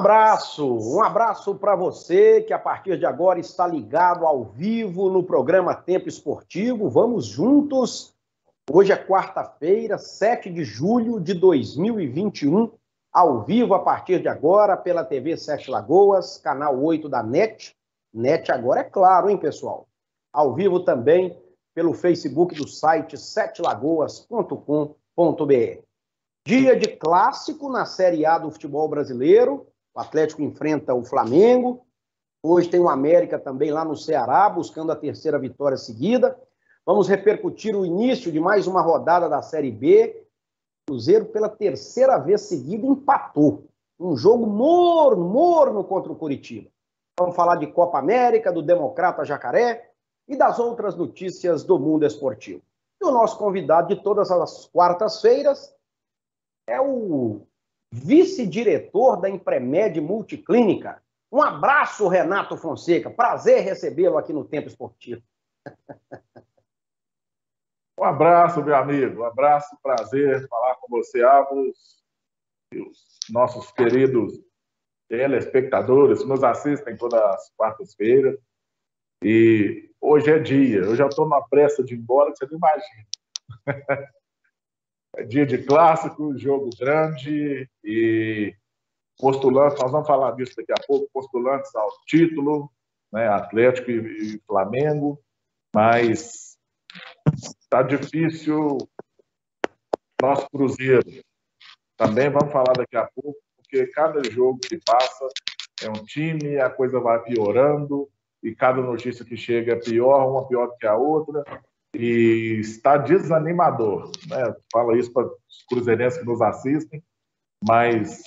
Abraço, um abraço para você que a partir de agora está ligado ao vivo no programa Tempo Esportivo. Vamos juntos. Hoje é quarta-feira, 7 de julho de 2021, ao vivo a partir de agora pela TV Sete Lagoas, canal 8 da NET. NET agora é claro, hein, pessoal? Ao vivo também pelo Facebook do site setelagoas.com.br. Dia de clássico na Série A do futebol brasileiro. Atlético enfrenta o Flamengo. Hoje tem o América também lá no Ceará, buscando a terceira vitória seguida. Vamos repercutir o início de mais uma rodada da Série B. Cruzeiro, pela terceira vez seguida, empatou. Um jogo morno, morno contra o Curitiba. Vamos falar de Copa América, do Democrata Jacaré e das outras notícias do mundo esportivo. E o nosso convidado de todas as quartas-feiras é o vice-diretor da Impremed Multiclínica. Um abraço, Renato Fonseca. Prazer recebê-lo aqui no Tempo Esportivo. Um abraço, meu amigo. Um abraço, prazer falar com você, Avos, e os nossos queridos telespectadores que nos assistem todas as quartas-feiras. E hoje é dia. Eu já estou na pressa de ir embora, você não imagina. É dia de clássico, jogo grande e postulantes, nós vamos falar disso daqui a pouco, postulantes ao título, né, Atlético e, e Flamengo, mas está difícil nosso Cruzeiro. Também vamos falar daqui a pouco, porque cada jogo que passa é um time, a coisa vai piorando, e cada notícia que chega é pior, uma pior que a outra e está desanimador. Né? Fala isso para os cruzeirenses que nos assistem, mas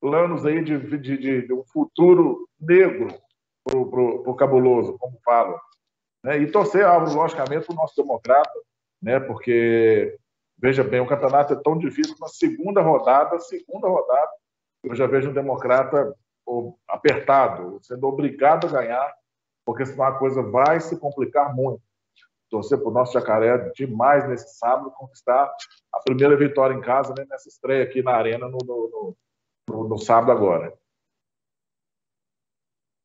planos aí de, de, de, um futuro negro para o cabuloso, como falam. Né? E torcer, logicamente, para o nosso democrata, né? porque, veja bem, o campeonato é tão difícil na segunda rodada, segunda rodada, eu já vejo um democrata apertado, sendo obrigado a ganhar porque senão a coisa vai se complicar muito. Torcer para o nosso Jacaré demais nesse sábado, conquistar a primeira vitória em casa né, nessa estreia aqui na Arena no, no, no, no sábado agora.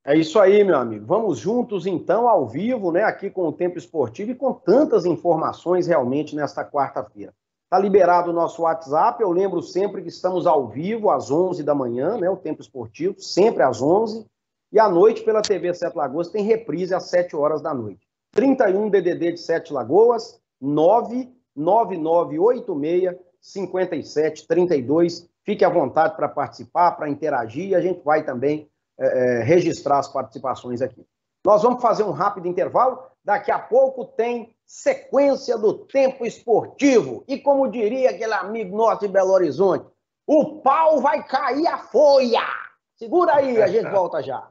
É isso aí, meu amigo. Vamos juntos, então, ao vivo, né, aqui com o Tempo Esportivo e com tantas informações realmente nesta quarta-feira. Está liberado o nosso WhatsApp. Eu lembro sempre que estamos ao vivo às 11 da manhã, né, o Tempo Esportivo, sempre às 11. E à noite, pela TV Sete Lagoas, tem reprise às 7 horas da noite. 31 DDD de Sete Lagoas, 99986 5732. Fique à vontade para participar, para interagir, e a gente vai também é, é, registrar as participações aqui. Nós vamos fazer um rápido intervalo. Daqui a pouco tem sequência do tempo esportivo. E como diria aquele amigo nosso de Belo Horizonte, o pau vai cair a folha. Segura aí, a gente volta já.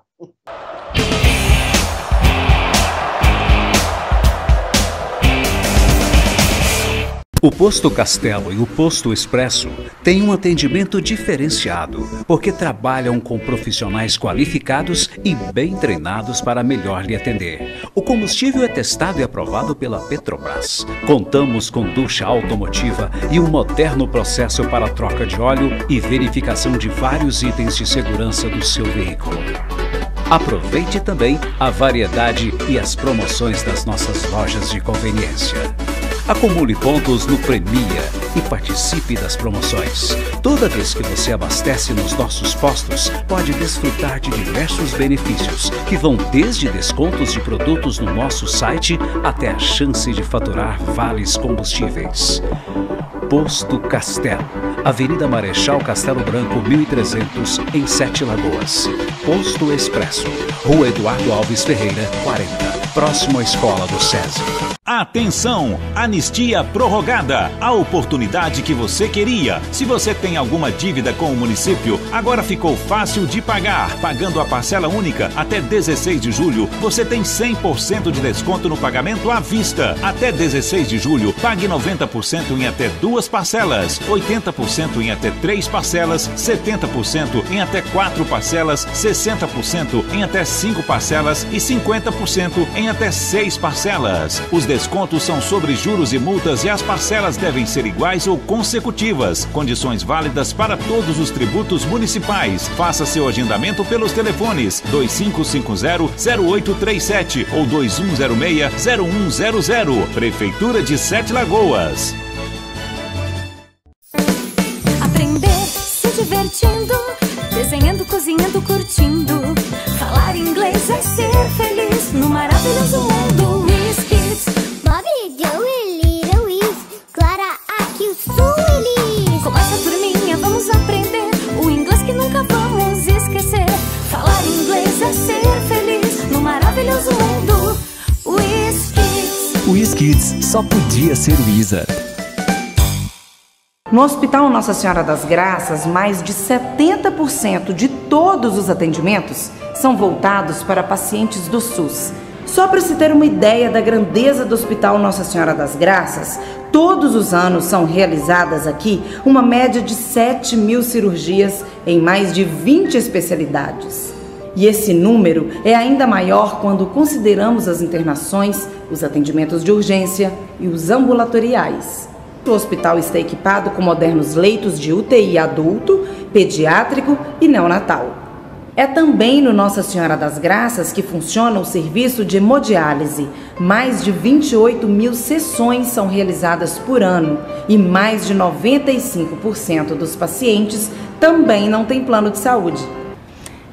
O Posto Castelo e o Posto Expresso têm um atendimento diferenciado, porque trabalham com profissionais qualificados e bem treinados para melhor lhe atender. O combustível é testado e aprovado pela Petrobras. Contamos com ducha automotiva e um moderno processo para troca de óleo e verificação de vários itens de segurança do seu veículo. Aproveite também a variedade e as promoções das nossas lojas de conveniência. Acumule pontos no Premia e participe das promoções. Toda vez que você abastece nos nossos postos, pode desfrutar de diversos benefícios, que vão desde descontos de produtos no nosso site até a chance de faturar vales combustíveis. Posto Castelo, Avenida Marechal Castelo Branco, 1300, em Sete Lagoas. Posto Expresso, Rua Eduardo Alves Ferreira, 40, próximo à Escola do SESI. Atenção! Anistia prorrogada. A oportunidade que você queria. Se você tem alguma dívida com o município, agora ficou fácil de pagar. Pagando a parcela única até 16 de julho, você tem 100% de desconto no pagamento à vista. Até 16 de julho, pague 90% em até duas parcelas, 80% em até três parcelas, 70% em até quatro parcelas, 60% em até cinco parcelas e 50% em até seis parcelas. Os descontos são sobre juros e multas e as parcelas devem ser iguais ou consecutivas. Condições válidas para todos os tributos municipais. Faça seu agendamento pelos telefones 2550-0837 ou 2106-0100. Prefeitura de Sete Lagoas. Aprender se divertindo, desenhando, cozinhando, curtindo. Falar inglês é ser feliz no maravilhoso mundo Whiskies. Bobby, Joey, Little Wiz, Clara, aqui eu sou Elis. Com essa turminha vamos aprender o inglês que nunca vamos esquecer. Falar inglês é ser feliz no maravilhoso mundo Whiskies. O WizKids só podia ser Wizard. No Hospital Nossa Senhora das Graças, mais de 70% de todos os atendimentos são voltados para pacientes do SUS. Só para se ter uma ideia da grandeza do Hospital Nossa Senhora das Graças, todos os anos são realizadas aqui uma média de 7 mil cirurgias em mais de 20 especialidades. E esse número é ainda maior quando consideramos as internações, os atendimentos de urgência e os ambulatoriais. O hospital está equipado com modernos leitos de UTI adulto, pediátrico e neonatal. É também no Nossa Senhora das Graças que funciona o serviço de hemodiálise. Mais de 28 mil sessões são realizadas por ano e mais de 95% dos pacientes também não têm plano de saúde.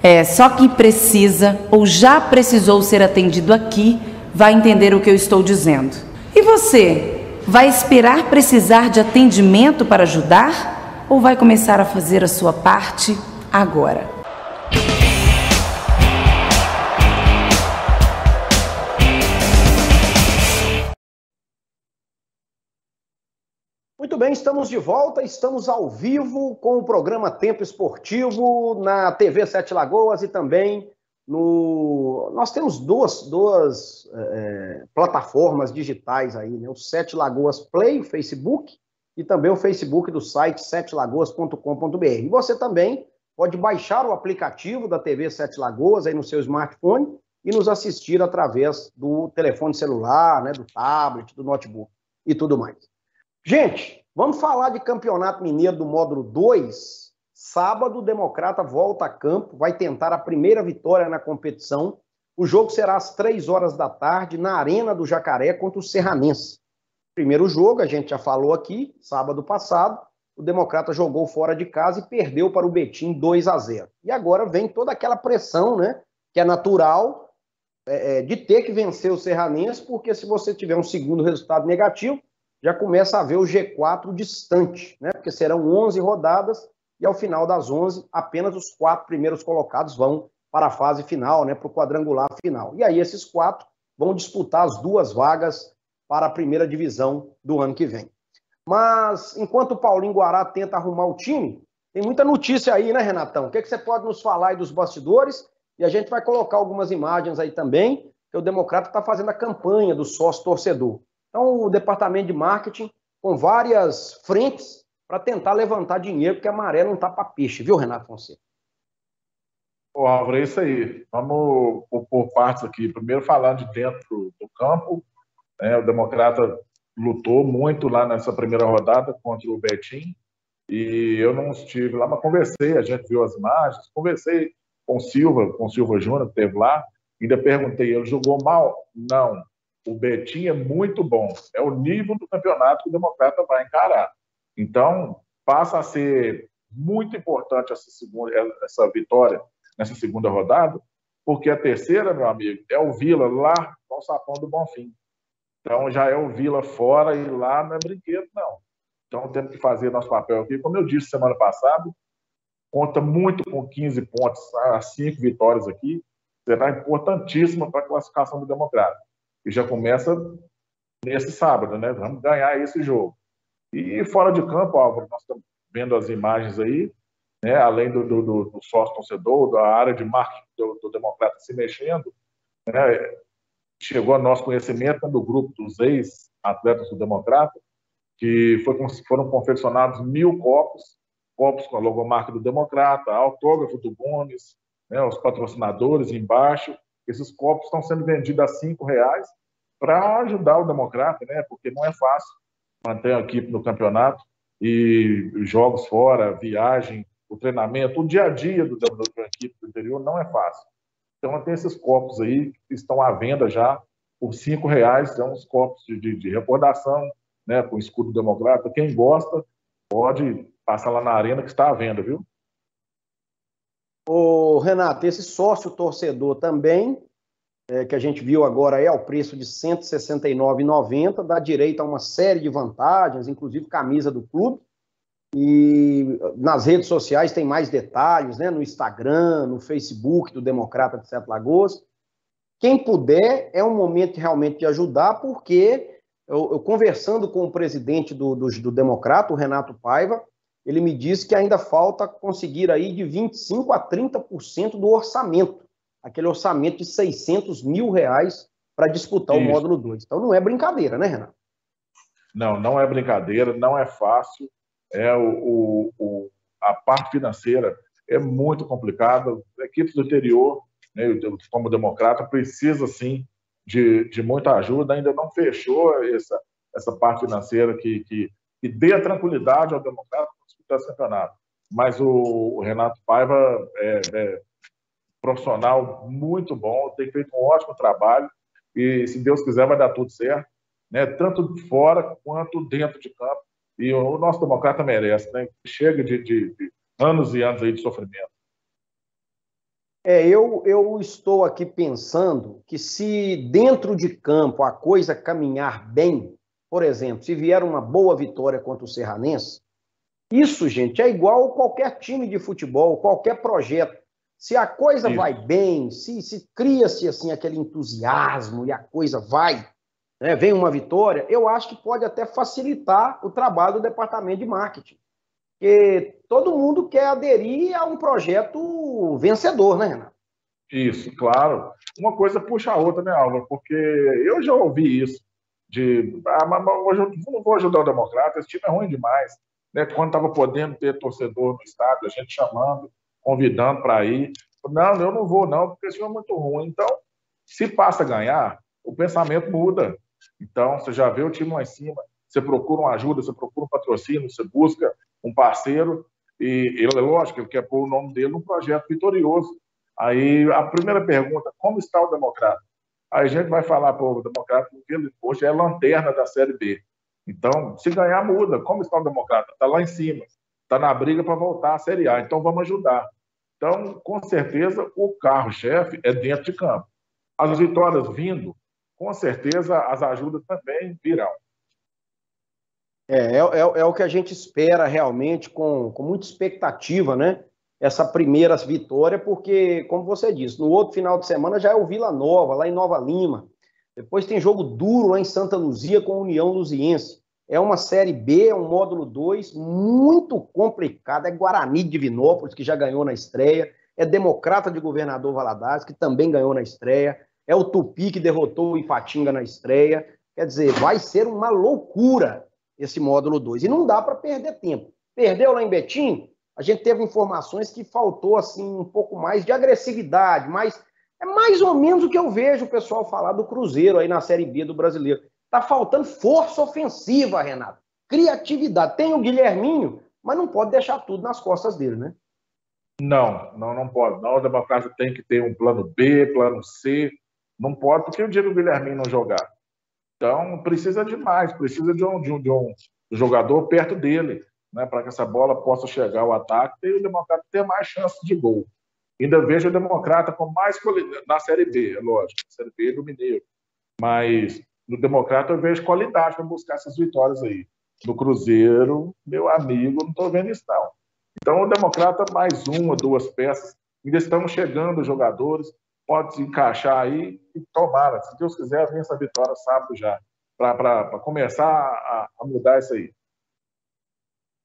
É, só quem precisa ou já precisou ser atendido aqui vai entender o que eu estou dizendo. E você? Vai esperar precisar de atendimento para ajudar? Ou vai começar a fazer a sua parte agora? Bem, estamos de volta, estamos ao vivo com o programa Tempo Esportivo na TV Sete Lagoas e também no. Nós temos duas, duas é, plataformas digitais aí, né? O Sete Lagoas Play, o Facebook, e também o Facebook do site setelagoas.com.br. E você também pode baixar o aplicativo da TV Sete Lagoas aí no seu smartphone e nos assistir através do telefone celular, né, do tablet, do notebook e tudo mais. Gente, vamos falar de Campeonato Mineiro do módulo 2. Sábado, o Democrata volta a campo, vai tentar a primeira vitória na competição. O jogo será às três horas da tarde, na Arena do Jacaré, contra o Serranense. Primeiro jogo, a gente já falou aqui, sábado passado, o Democrata jogou fora de casa e perdeu para o Betim 2 a 0. E agora vem toda aquela pressão, né, que é natural, é, de ter que vencer o Serranense, porque se você tiver um segundo resultado negativo, já começa a ver o G4 distante, né? Porque serão 11 rodadas e ao final das 11, apenas os quatro primeiros colocados vão para a fase final, né? Para o quadrangular final. E aí esses quatro vão disputar as duas vagas para a primeira divisão do ano que vem. Mas enquanto o Paulinho Guará tenta arrumar o time, tem muita notícia aí, né, Renatão? O que, que você pode nos falar aí dos bastidores? E a gente vai colocar algumas imagens aí também, que o Democrata está fazendo a campanha do sócio torcedor. Então, o departamento de marketing com várias frentes para tentar levantar dinheiro, porque a maré não está para peixe, viu, Renato Fonseca? Ô, Álvaro, é isso aí. Vamos por, por partes aqui. Primeiro, falando de dentro do campo, né, o Democrata lutou muito lá nessa primeira rodada contra o Betim, e eu não estive lá, mas conversei, a gente viu as imagens, conversei com o Silva, com o Silva Júnior, que esteve lá, ainda perguntei, ele jogou mal? Não, o Betim é muito bom. É o nível do campeonato que o Democrata vai encarar. Então, passa a ser muito importante essa, segunda, essa vitória nessa segunda rodada, porque a terceira, meu amigo, é o Vila lá com o Sapão do Bonfim. Então, já é o Vila fora e lá não é brinquedo, não. Então, temos que fazer nosso papel aqui. Como eu disse semana passada, conta muito com 15 pontos, as 5 vitórias aqui. Será importantíssima para a classificação do Democrata e já começa nesse sábado, né? Vamos ganhar esse jogo. E fora de campo, Álvaro, nós estamos vendo as imagens aí, né? além do, do, do sócio torcedor, da área de marketing do, do Democrata se mexendo, né? chegou a nosso conhecimento do grupo dos ex-atletas do Democrata, que foi, foram confeccionados mil copos, copos com a logomarca do Democrata, autógrafo do Gomes, né? os patrocinadores embaixo, esses copos estão sendo vendidos a cinco reais para ajudar o Democrata, né? Porque não é fácil manter a equipe no campeonato e jogos fora, viagem, o treinamento, o dia a dia do, do, da equipe do interior não é fácil. Então tem esses copos aí que estão à venda já por cinco reais, são uns copos de, de, de recordação, né? Com escudo democrata. Quem gosta pode passar lá na arena que está à venda, viu? Ô, Renato, esse sócio torcedor também, é, que a gente viu agora é ao preço de R$ 169,90, dá direito a uma série de vantagens, inclusive camisa do clube. E nas redes sociais tem mais detalhes, né? No Instagram, no Facebook do Democrata de Sete Lagoas. Quem puder, é um momento realmente de ajudar, porque eu, eu conversando com o presidente do, do, do Democrata, o Renato Paiva, ele me disse que ainda falta conseguir aí de 25% a 30% do orçamento, aquele orçamento de 600 mil reais para disputar Isso. o módulo 2. Então não é brincadeira, né, Renato? Não, não é brincadeira, não é fácil. É o, o, o a parte financeira é muito complicada. Equipes do interior, né, como democrata, precisa sim de, de muita ajuda. Ainda não fechou essa, essa parte financeira que, que, que dê a tranquilidade ao democrata disputar campeonato. Mas o, Renato Paiva é, é, profissional muito bom, tem feito um ótimo trabalho e, se Deus quiser, vai dar tudo certo, né? tanto fora quanto dentro de campo. E o, o nosso democrata merece, né? chega de, de, de anos e anos aí de sofrimento. É, eu, eu estou aqui pensando que se dentro de campo a coisa caminhar bem, por exemplo, se vier uma boa vitória contra o Serranense, isso, gente, é igual qualquer time de futebol, qualquer projeto. Se a coisa Isso. vai bem, se, se cria-se assim aquele entusiasmo e a coisa vai, né, vem uma vitória, eu acho que pode até facilitar o trabalho do departamento de marketing. Porque todo mundo quer aderir a um projeto vencedor, né, Renato? Isso, claro. Uma coisa puxa a outra, né, Álvaro? Porque eu já ouvi isso de ah, mas hoje eu não vou ajudar o Democrata, esse time é ruim demais né, quando estava podendo ter torcedor no estádio, a gente chamando, convidando para ir. Não, eu não vou, não, porque isso é muito ruim. Então, se passa a ganhar, o pensamento muda. Então, você já vê o time lá em cima, você procura uma ajuda, você procura um patrocínio, você busca um parceiro, e ele, lógico, ele quer pôr o nome dele num projeto vitorioso. Aí, a primeira pergunta, como está o Democrata? Aí a gente vai falar para o Democrata, porque ele hoje é lanterna da Série B. Então, se ganhar, muda. Como está o Democrata? Está lá em cima. Está na briga para voltar à Série A. Então, vamos ajudar. Então, com certeza, o carro-chefe é dentro de campo. As vitórias vindo, com certeza, as ajudas também virão. É, é, é, é o que a gente espera realmente, com, com muita expectativa, né? Essa primeira vitória, porque, como você disse, no outro final de semana já é o Vila Nova, lá em Nova Lima. Depois tem jogo duro lá em Santa Luzia com a União Luziense. É uma Série B, é um módulo 2, muito complicado. É Guarani de Divinópolis, que já ganhou na estreia. É Democrata de Governador Valadares, que também ganhou na estreia. É o Tupi, que derrotou o Ipatinga na estreia. Quer dizer, vai ser uma loucura esse módulo 2. E não dá para perder tempo. Perdeu lá em Betim? A gente teve informações que faltou assim um pouco mais de agressividade, mais é mais ou menos o que eu vejo o pessoal falar do Cruzeiro aí na Série B do Brasileiro. Tá faltando força ofensiva, Renato. Criatividade. Tem o Guilherminho, mas não pode deixar tudo nas costas dele, né? Não, não, não pode. Não, o Democrata tem que ter um plano B, plano C. Não pode, porque o dia do Guilherminho não jogar. Então, precisa de mais, precisa de um, de um, de um jogador perto dele, né, para que essa bola possa chegar ao ataque e o Democrata ter mais chances de gol. Ainda vejo o Democrata com mais qualidade, na Série B, é lógico, Série B do Mineiro. Mas no Democrata eu vejo qualidade para buscar essas vitórias aí. No Cruzeiro, meu amigo, não estou vendo isso não. Então o Democrata, mais uma, duas peças. Ainda estamos chegando jogadores, pode se encaixar aí e tomara. Se Deus quiser, vem essa vitória sábado já, para começar a, a mudar isso aí.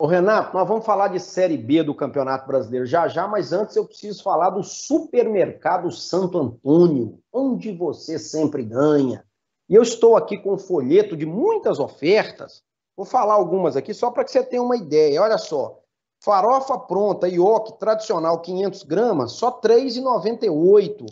Ô Renato, nós vamos falar de Série B do Campeonato Brasileiro já já, mas antes eu preciso falar do Supermercado Santo Antônio, onde você sempre ganha. E eu estou aqui com um folheto de muitas ofertas. Vou falar algumas aqui só para que você tenha uma ideia. Olha só, farofa pronta, ioki tradicional 500 gramas, só R$ 3,98.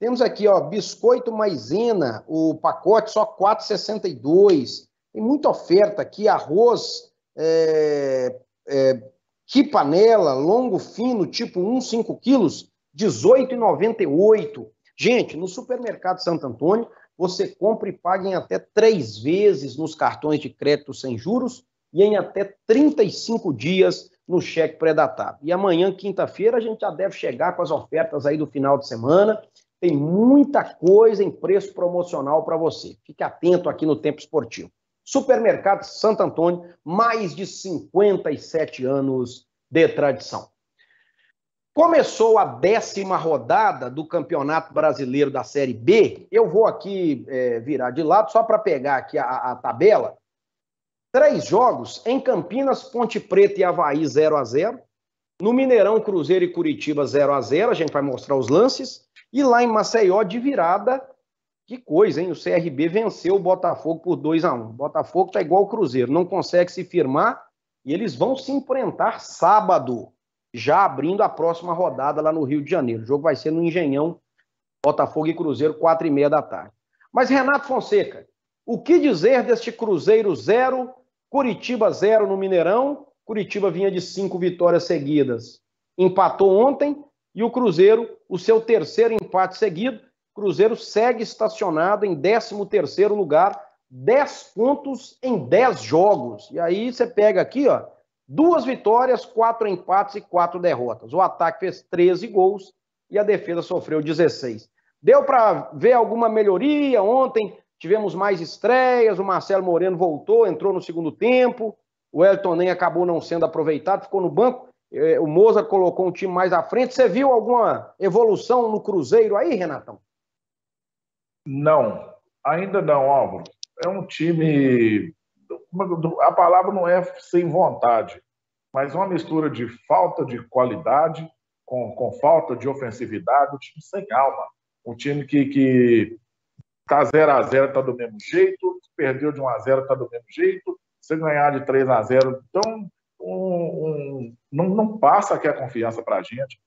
Temos aqui, ó, biscoito maisena, o pacote só 4,62. Tem muita oferta aqui, arroz, é, é, que panela, longo fino, tipo 1, 5 quilos, 18,98. Gente, no supermercado Santo Antônio, você compra e paga em até três vezes nos cartões de crédito sem juros e em até 35 dias no cheque pré-datado. E amanhã, quinta-feira, a gente já deve chegar com as ofertas aí do final de semana. Tem muita coisa em preço promocional para você. Fique atento aqui no Tempo Esportivo. Supermercado Santo Antônio, mais de 57 anos de tradição. Começou a décima rodada do Campeonato Brasileiro da Série B. Eu vou aqui é, virar de lado só para pegar aqui a, a, tabela. Três jogos em Campinas, Ponte Preta e Havaí 0 a 0 No Mineirão, Cruzeiro e Curitiba 0 a 0 A gente vai mostrar os lances. E lá em Maceió, de virada, que coisa, hein? O CRB venceu o Botafogo por 2 a 1 O Botafogo tá igual o Cruzeiro, não consegue se firmar e eles vão se enfrentar sábado, já abrindo a próxima rodada lá no Rio de Janeiro. O jogo vai ser no Engenhão, Botafogo e Cruzeiro, quatro e meia da tarde. Mas, Renato Fonseca, o que dizer deste Cruzeiro zero, Curitiba zero no Mineirão? Curitiba vinha de cinco vitórias seguidas. Empatou ontem e o Cruzeiro, o seu terceiro empate seguido, Cruzeiro segue estacionado em 13º lugar, 10 pontos em 10 jogos. E aí você pega aqui, ó, duas vitórias, quatro empates e quatro derrotas. O ataque fez 13 gols e a defesa sofreu 16. Deu para ver alguma melhoria ontem? Tivemos mais estreias, o Marcelo Moreno voltou, entrou no segundo tempo, o Elton nem acabou não sendo aproveitado, ficou no banco. É, o Moza colocou um time mais à frente. Você viu alguma evolução no Cruzeiro aí, Renatão? Não, ainda não, Álvaro. É um time. A palavra não é sem vontade, mas uma mistura de falta de qualidade com, com falta de ofensividade, um time sem alma. Um time que, que tá 0 a 0 tá do mesmo jeito, perdeu de 1 a 0 tá do mesmo jeito, se ganhar de 3 a 0 então um, um, não, não passa aqui a confiança para a gente.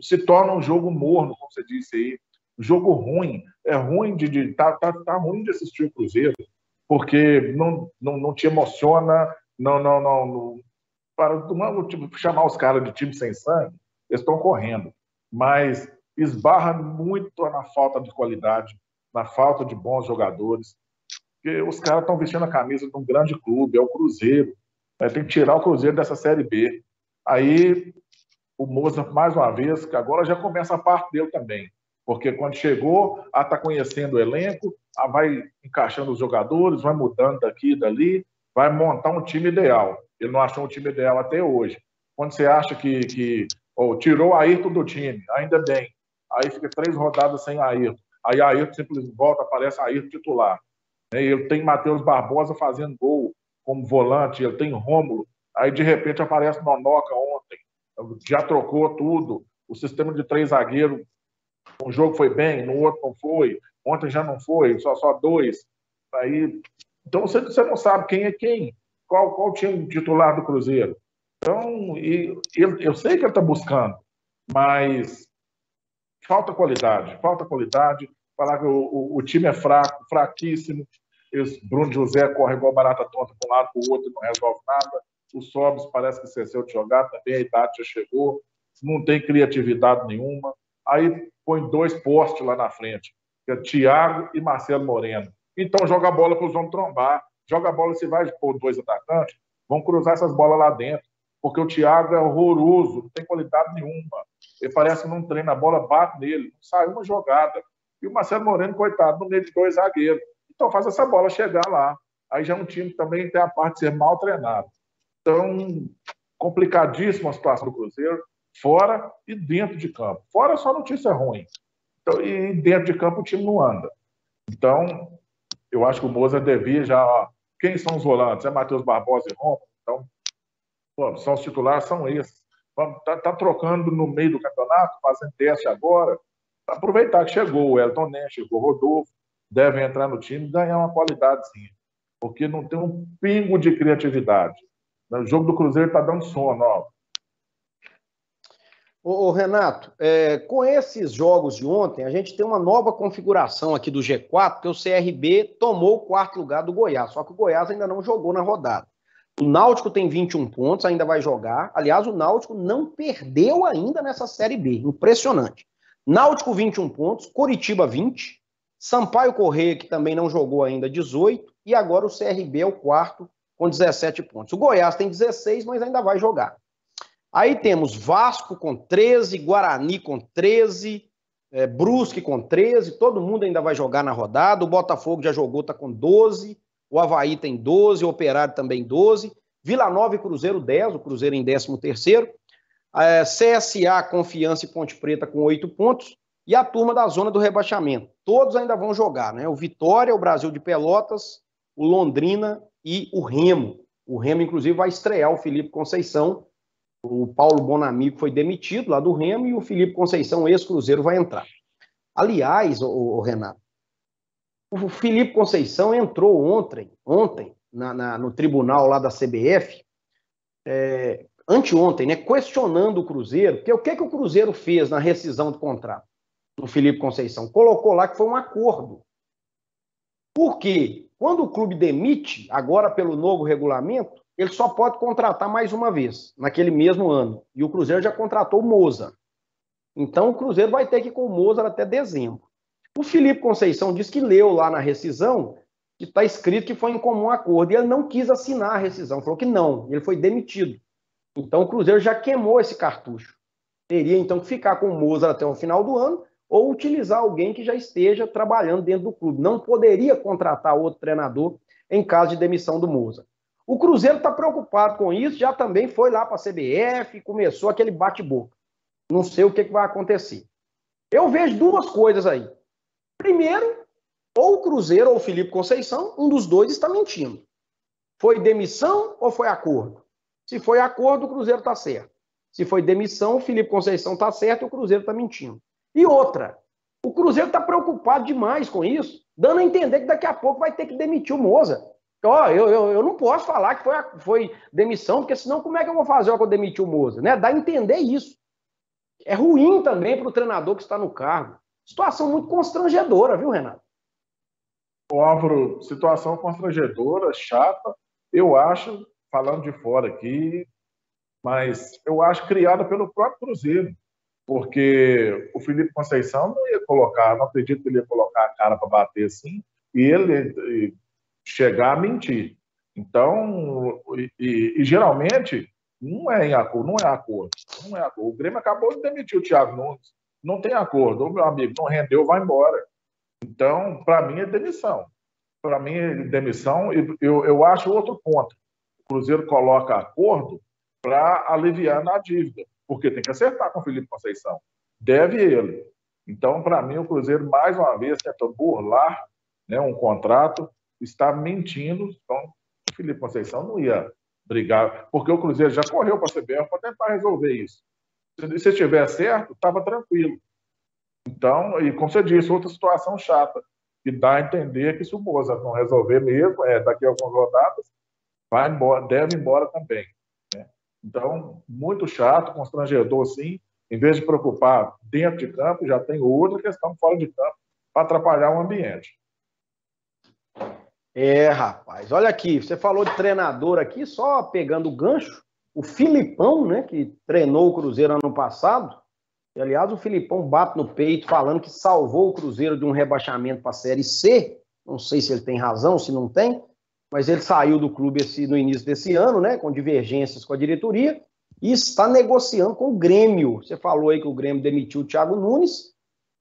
Se torna um jogo morno, como você disse aí, jogo ruim. É ruim de. de tá, tá, tá ruim de assistir o Cruzeiro, porque não, não, não te emociona, não, não, não. não para não, tipo, chamar os caras de time sem sangue, eles estão correndo. Mas esbarra muito na falta de qualidade, na falta de bons jogadores. Porque os caras estão vestindo a camisa de um grande clube, é o Cruzeiro. É, tem que tirar o Cruzeiro dessa Série B. Aí o Moza, mais uma vez, que agora já começa a parte dele também. Porque quando chegou, a está conhecendo o elenco, a vai encaixando os jogadores, vai mudando daqui e dali, vai montar um time ideal. Ele não achou um time ideal até hoje. Quando você acha que, que oh, tirou Ayrton do time, ainda bem. Aí fica três rodadas sem Ayrton. Aí Ayrton simplesmente volta, aparece Ayrton titular. Ele tem Matheus Barbosa fazendo gol como volante, ele tem Rômulo. Aí de repente aparece Nonoca ontem, já trocou tudo. O sistema de três zagueiros um jogo foi bem, no outro não foi, ontem já não foi, só, só dois. Aí, então você, você não sabe quem é quem, qual, qual time titular do Cruzeiro. Então, e, eu, eu sei que ele está buscando, mas falta qualidade, falta qualidade. Falar que o, o, o time é fraco, fraquíssimo. Esse Bruno José corre igual barata tonta para um lado, para o outro, não resolve nada. O Sobis parece que esqueceu de jogar também, a idade já chegou, não tem criatividade nenhuma. Aí põe dois postes lá na frente, que é Thiago e Marcelo Moreno. Então joga a bola para os homens trombar. Joga a bola, se vai pôr dois atacantes, vão cruzar essas bolas lá dentro. Porque o Thiago é horroroso, não tem qualidade nenhuma. Ele parece que não treina a bola, bate nele, não sai uma jogada. E o Marcelo Moreno, coitado, no meio de dois zagueiros. Então faz essa bola chegar lá. Aí já é um time que também tem a parte de ser mal treinado. Então, complicadíssima a situação do Cruzeiro fora e dentro de campo. Fora só notícia ruim. Então, e dentro de campo o time não anda. Então, eu acho que o Moza devia já. Ó, quem são os volantes? É Matheus Barbosa e Romo. Então, pô, são os titulares, são esses. Tá, tá, trocando no meio do campeonato, fazendo teste agora. Aproveitar que chegou o Elton Nen, chegou o Rodolfo, devem entrar no time e ganhar uma qualidadezinha. Porque não tem um pingo de criatividade. O jogo do Cruzeiro está dando sono. Ó. Ô, ô, Renato, é, com esses jogos de ontem, a gente tem uma nova configuração aqui do G4, que o CRB tomou o quarto lugar do Goiás, só que o Goiás ainda não jogou na rodada. O Náutico tem 21 pontos, ainda vai jogar. Aliás, o Náutico não perdeu ainda nessa Série B. Impressionante. Náutico 21 pontos, Curitiba 20, Sampaio Correia, que também não jogou ainda, 18, e agora o CRB é o quarto com 17 pontos. O Goiás tem 16, mas ainda vai jogar. Aí temos Vasco com 13, Guarani com 13, é, Brusque com 13, todo mundo ainda vai jogar na rodada. O Botafogo já jogou, tá com 12, o Havaí tem 12, o Operário também 12, Vila Nova e Cruzeiro 10, o Cruzeiro em 13 terceiro, é, CSA, Confiança e Ponte Preta com 8 pontos, e a turma da zona do rebaixamento. Todos ainda vão jogar, né? O Vitória, o Brasil de Pelotas, o Londrina e o Remo. O Remo, inclusive, vai estrear o Felipe Conceição. O Paulo Bonamigo foi demitido lá do Remo e o Felipe Conceição, ex-Cruzeiro, vai entrar. Aliás, o, Renato, o Felipe Conceição entrou ontem, ontem na, na, no tribunal lá da CBF, é, anteontem, né, questionando o Cruzeiro, porque o que, que o Cruzeiro fez na rescisão do contrato do Felipe Conceição? Colocou lá que foi um acordo. Por quê? Quando o clube demite, agora pelo novo regulamento, ele só pode contratar mais uma vez, naquele mesmo ano. E o Cruzeiro já contratou o Moza. Então o Cruzeiro vai ter que ir com o Moza até dezembro. O Felipe Conceição disse que leu lá na rescisão que está escrito que foi em comum acordo. E ele não quis assinar a rescisão, falou que não, ele foi demitido. Então o Cruzeiro já queimou esse cartucho. Teria então que ficar com o Mozart até o final do ano ou utilizar alguém que já esteja trabalhando dentro do clube. Não poderia contratar outro treinador em caso de demissão do Mozart. O Cruzeiro está preocupado com isso, já também foi lá para a CBF, começou aquele bate-boca. Não sei o que, que vai acontecer. Eu vejo duas coisas aí. Primeiro, ou o Cruzeiro ou o Felipe Conceição, um dos dois está mentindo. Foi demissão ou foi acordo? Se foi acordo, o Cruzeiro está certo. Se foi demissão, o Felipe Conceição está certo e o Cruzeiro está mentindo. E outra, o Cruzeiro está preocupado demais com isso, dando a entender que daqui a pouco vai ter que demitir o Moza. Ó, eu, eu, eu não posso falar que foi, foi demissão, porque senão como é que eu vou fazer quando demitir o Moza? Né? Dá a entender isso. É ruim também para o treinador que está no cargo. Situação muito constrangedora, viu, Renato? O Álvaro, situação constrangedora, chata, eu acho, falando de fora aqui, mas eu acho criada pelo próprio Cruzeiro porque o Felipe Conceição não ia colocar, não acredito que ele ia colocar a cara para bater assim, e ele chegar a mentir. Então, e, e, geralmente não é em acordo, não é acordo, não é acordo. O Grêmio acabou de demitir o Thiago Nunes, não tem acordo. Meu amigo não rendeu, vai embora. Então, para mim é demissão. Para mim é demissão. Eu, eu acho outro ponto. O Cruzeiro coloca acordo para aliviar na dívida porque tem que acertar com o Felipe Conceição. Deve ele. Então, para mim, o Cruzeiro, mais uma vez, tentou burlar né, um contrato, está mentindo. Então, Felipe Conceição não ia brigar, porque o Cruzeiro já correu para a CBF para tentar resolver isso. Se estiver certo, estava tranquilo. Então, e como você disse, outra situação chata, que dá a entender que se o Mozart não resolver mesmo, é, daqui a algumas rodadas, vai embora, deve ir embora também. Então, muito chato, constrangedor, sim. Em vez de preocupar dentro de campo, já tem outra questão fora de campo para atrapalhar o ambiente. É, rapaz, olha aqui, você falou de treinador aqui, só pegando o gancho, o Filipão, né, que treinou o Cruzeiro ano passado, e, aliás, o Filipão bate no peito falando que salvou o Cruzeiro de um rebaixamento para a Série C, não sei se ele tem razão, se não tem, mas ele saiu do clube esse, no início desse ano, né, com divergências com a diretoria, e está negociando com o Grêmio. Você falou aí que o Grêmio demitiu o Thiago Nunes,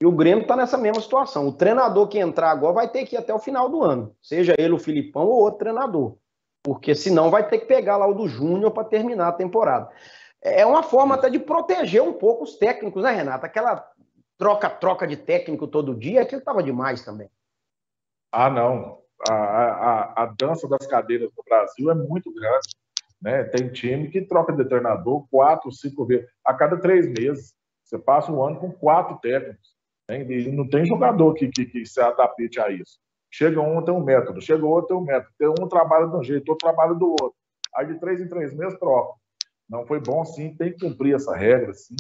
e o Grêmio está nessa mesma situação. O treinador que entrar agora vai ter que ir até o final do ano, seja ele o Filipão ou outro treinador, porque senão vai ter que pegar lá o do Júnior para terminar a temporada. É uma forma até de proteger um pouco os técnicos, né, Renato? Aquela troca-troca de técnico todo dia, aquilo estava demais também. Ah, não a, a, a dança das cadeiras no Brasil é muito grande. Né? Tem time que troca de treinador quatro, cinco vezes, a cada três meses. Você passa um ano com quatro técnicos. E não tem jogador que, que, que se adapte a isso. Chega um, tem um método, chega outro, tem um método. Tem um trabalha de um jeito, outro trabalha do outro. Aí de três em três meses troca. Não foi bom, sim, tem que cumprir essa regra, sim.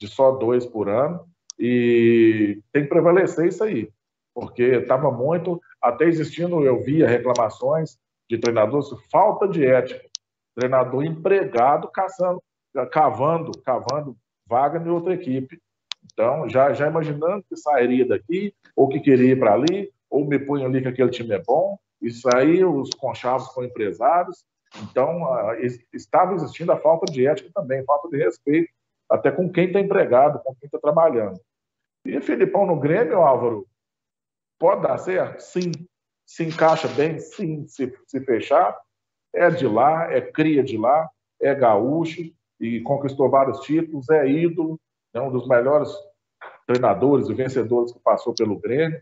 de só dois por ano, e tem que prevalecer isso aí, porque estava muito, até existindo, eu via reclamações de treinadores, falta de ética, treinador empregado caçando, cavando, cavando vaga em outra equipe. Então, já, já imaginando que sairia daqui, ou que queria ir para ali, ou me punha ali que aquele time é bom, isso aí os conchavos com empresários. Então, estava existindo a falta de ética também, falta de respeito, até com quem está empregado, com quem está trabalhando. E Filipão no Grêmio, Álvaro, pode dar certo? Sim. Se encaixa bem? Sim. Se, se fechar, é de lá, é cria de lá, é gaúcho e conquistou vários títulos, é ídolo, é um dos melhores treinadores e vencedores que passou pelo Grêmio.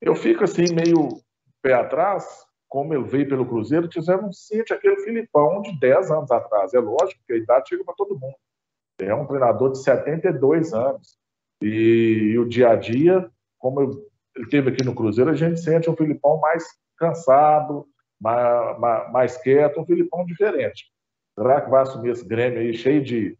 Eu fico assim meio pé atrás, como ele veio pelo Cruzeiro, um sente aquele Filipão de 10 anos atrás. É lógico que a idade chega para todo mundo. É um treinador de 72 anos. E, e o dia a dia, como eu, ele teve aqui no Cruzeiro, a gente sente um Filipão mais cansado, mais, mais, mais quieto, um Filipão diferente. Será que vai assumir esse Grêmio aí cheio de,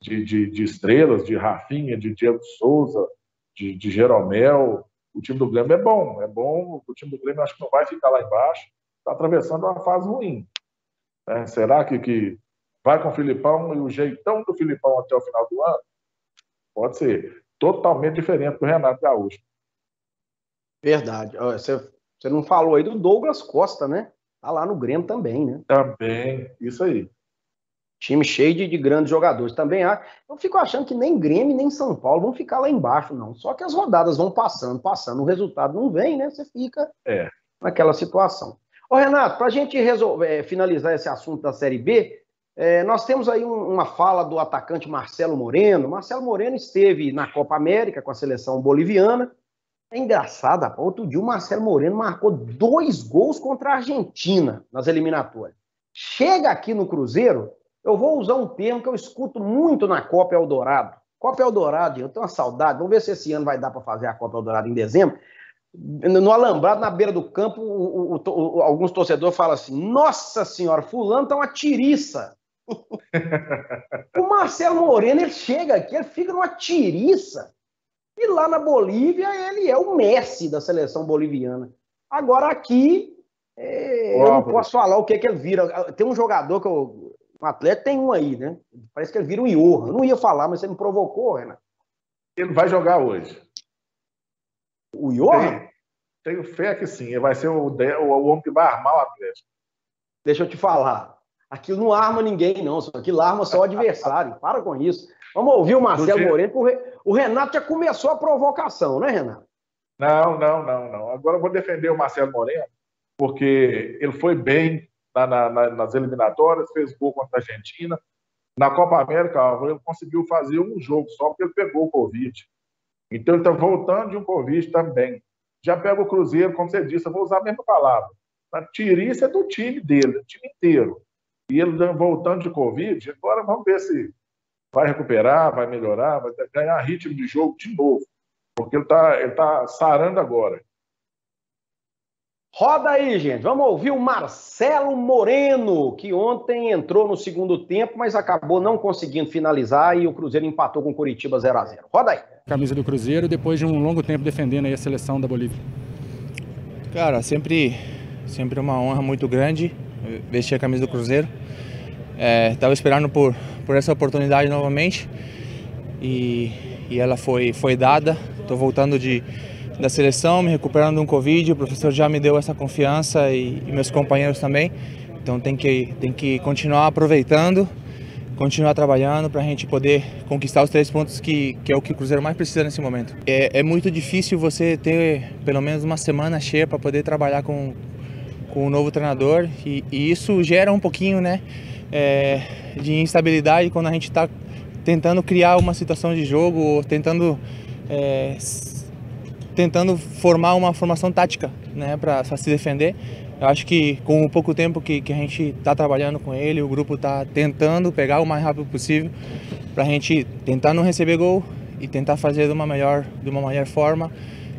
de, de, de estrelas, de Rafinha, de Diego Souza, de, de Jeromel, o time do Grêmio é bom, é bom. O time do Grêmio acho que não vai ficar lá embaixo, está atravessando uma fase ruim. É, será que, que vai com o Filipão e o jeitão do Filipão até o final do ano? Pode ser. Totalmente diferente do Renato Gaúcho. Verdade. Você, você não falou aí do Douglas Costa, né? Tá lá no Grêmio também, né? Também, isso aí. Time cheio de, de, grandes jogadores. Também há. Eu fico achando que nem Grêmio nem São Paulo vão ficar lá embaixo, não. Só que as rodadas vão passando, passando, o resultado não vem, né? Você fica é. naquela situação. Ô, Renato, para a gente resolver, é, finalizar esse assunto da Série B, é, nós temos aí um, uma fala do atacante Marcelo Moreno. Marcelo Moreno esteve na Copa América com a seleção boliviana. É engraçado, outro dia o Marcelo Moreno marcou dois gols contra a Argentina nas eliminatórias. Chega aqui no Cruzeiro, eu vou usar um termo que eu escuto muito na Copa Eldorado. Copa Eldorado, eu tenho uma saudade. Vamos ver se esse ano vai dar para fazer a Copa Eldorado em dezembro. No alambrado, na beira do campo, o, o, o, alguns torcedores falam assim: Nossa senhora, Fulano tá uma tiriça. o Marcelo Moreno, ele chega aqui, ele fica numa tiriça. E lá na Bolívia, ele é o Messi da seleção boliviana. Agora aqui, é, eu não posso falar o que, que ele vira. Tem um jogador que eu, um atleta tem um aí, né? Parece que ele vira um Iorra. Eu não ia falar, mas você me provocou, Renato. Ele vai jogar hoje. O Iorra? Tenho, tenho fé que sim. Ele vai ser o, o, homem que vai armar o Atlético. Deixa eu te falar. Aquilo não arma ninguém, não. Aquilo arma só o adversário. Para com isso. Vamos ouvir o Marcelo Moreno. O Renato já começou a provocação, né, Renato? Não, não, não, não. Agora eu vou defender o Marcelo Moreno, porque ele foi bem na, na, nas eliminatórias, fez gol contra a Argentina. Na Copa América, ele conseguiu fazer um jogo só porque ele pegou o Covid. Então ele está voltando de um Covid também. Já pega o Cruzeiro, como você disse, eu vou usar a mesma palavra. A tiriça é do time dele, do time inteiro. E ele voltando de Covid, agora vamos ver se vai recuperar, vai melhorar, vai ganhar ritmo de jogo de novo. Porque ele está ele tá sarando agora. Roda aí, gente. Vamos ouvir o Marcelo Moreno, que ontem entrou no segundo tempo, mas acabou não conseguindo finalizar e o Cruzeiro empatou com o Curitiba 0 a 0 Roda aí. Camisa do Cruzeiro, depois de um longo tempo defendendo a seleção da Bolívia. Cara, sempre, sempre uma honra muito grande vestir a camisa do Cruzeiro. Estava é, esperando por, por essa oportunidade novamente e, e ela foi, foi dada. Estou voltando de da seleção, me recuperando de um Covid. O professor já me deu essa confiança e, e meus companheiros também. Então tem que, tem que continuar aproveitando, continuar trabalhando para a gente poder conquistar os três pontos que, que é o que o Cruzeiro mais precisa nesse momento. É, é muito difícil você ter pelo menos uma semana cheia para poder trabalhar com, com o um novo treinador e, e, isso gera um pouquinho né, é, de instabilidade quando a gente está tentando criar uma situação de jogo tentando é, tentando formar uma formação tática né, para se defender. Eu acho que com o pouco tempo que, que a gente está trabalhando com ele, o grupo está tentando pegar o mais rápido possível para a gente tentar não receber gol e tentar fazer de uma melhor, de uma melhor forma.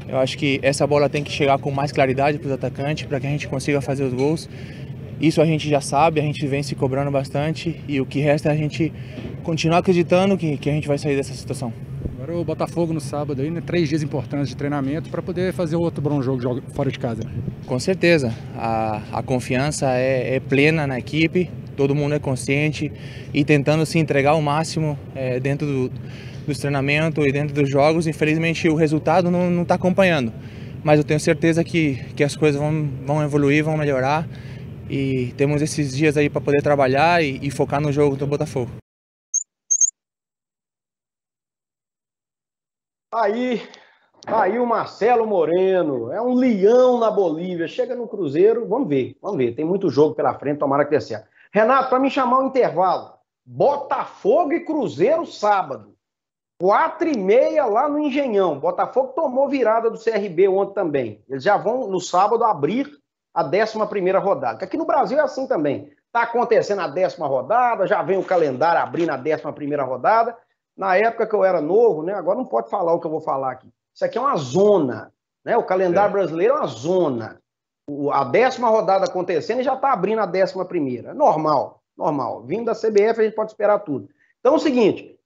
Eu acho que essa bola tem que chegar com mais claridade para os atacantes para que a gente consiga fazer os gols. Isso a gente já sabe, a gente vem se cobrando bastante e o que resta é a gente continuar acreditando que, que a gente vai sair dessa situação. Agora o Botafogo no sábado aí, né? Três dias importantes de treinamento para poder fazer outro bom jogo fora de casa. Com certeza. A, a confiança é, é, plena na equipe, todo mundo é consciente e tentando se entregar ao máximo é, dentro do, dos treinamentos e dentro dos jogos. Infelizmente o resultado não está acompanhando. Mas eu tenho certeza que, que as coisas vão, vão evoluir, vão melhorar e temos esses dias aí para poder trabalhar e, e, focar no jogo do Botafogo. Aí, aí o Marcelo Moreno, é um leão na Bolívia, chega no Cruzeiro, vamos ver, vamos ver, tem muito jogo pela frente, tomara que dê certo. Renato, para me chamar um intervalo, Botafogo e Cruzeiro sábado, quatro e meia lá no Engenhão, Botafogo tomou virada do CRB ontem também, eles já vão no sábado abrir a 11 rodada. Que aqui no Brasil é assim também. Está acontecendo a décima rodada, já vem o calendário abrindo a 11 rodada. Na época que eu era novo, né? Agora não pode falar o que eu vou falar aqui. Isso aqui é uma zona. Né? O calendário é. brasileiro é uma zona. a décima rodada acontecendo e já está abrindo a décima primeira. Normal, normal. Vindo da CBF, a gente pode esperar tudo. Então é o seguinte: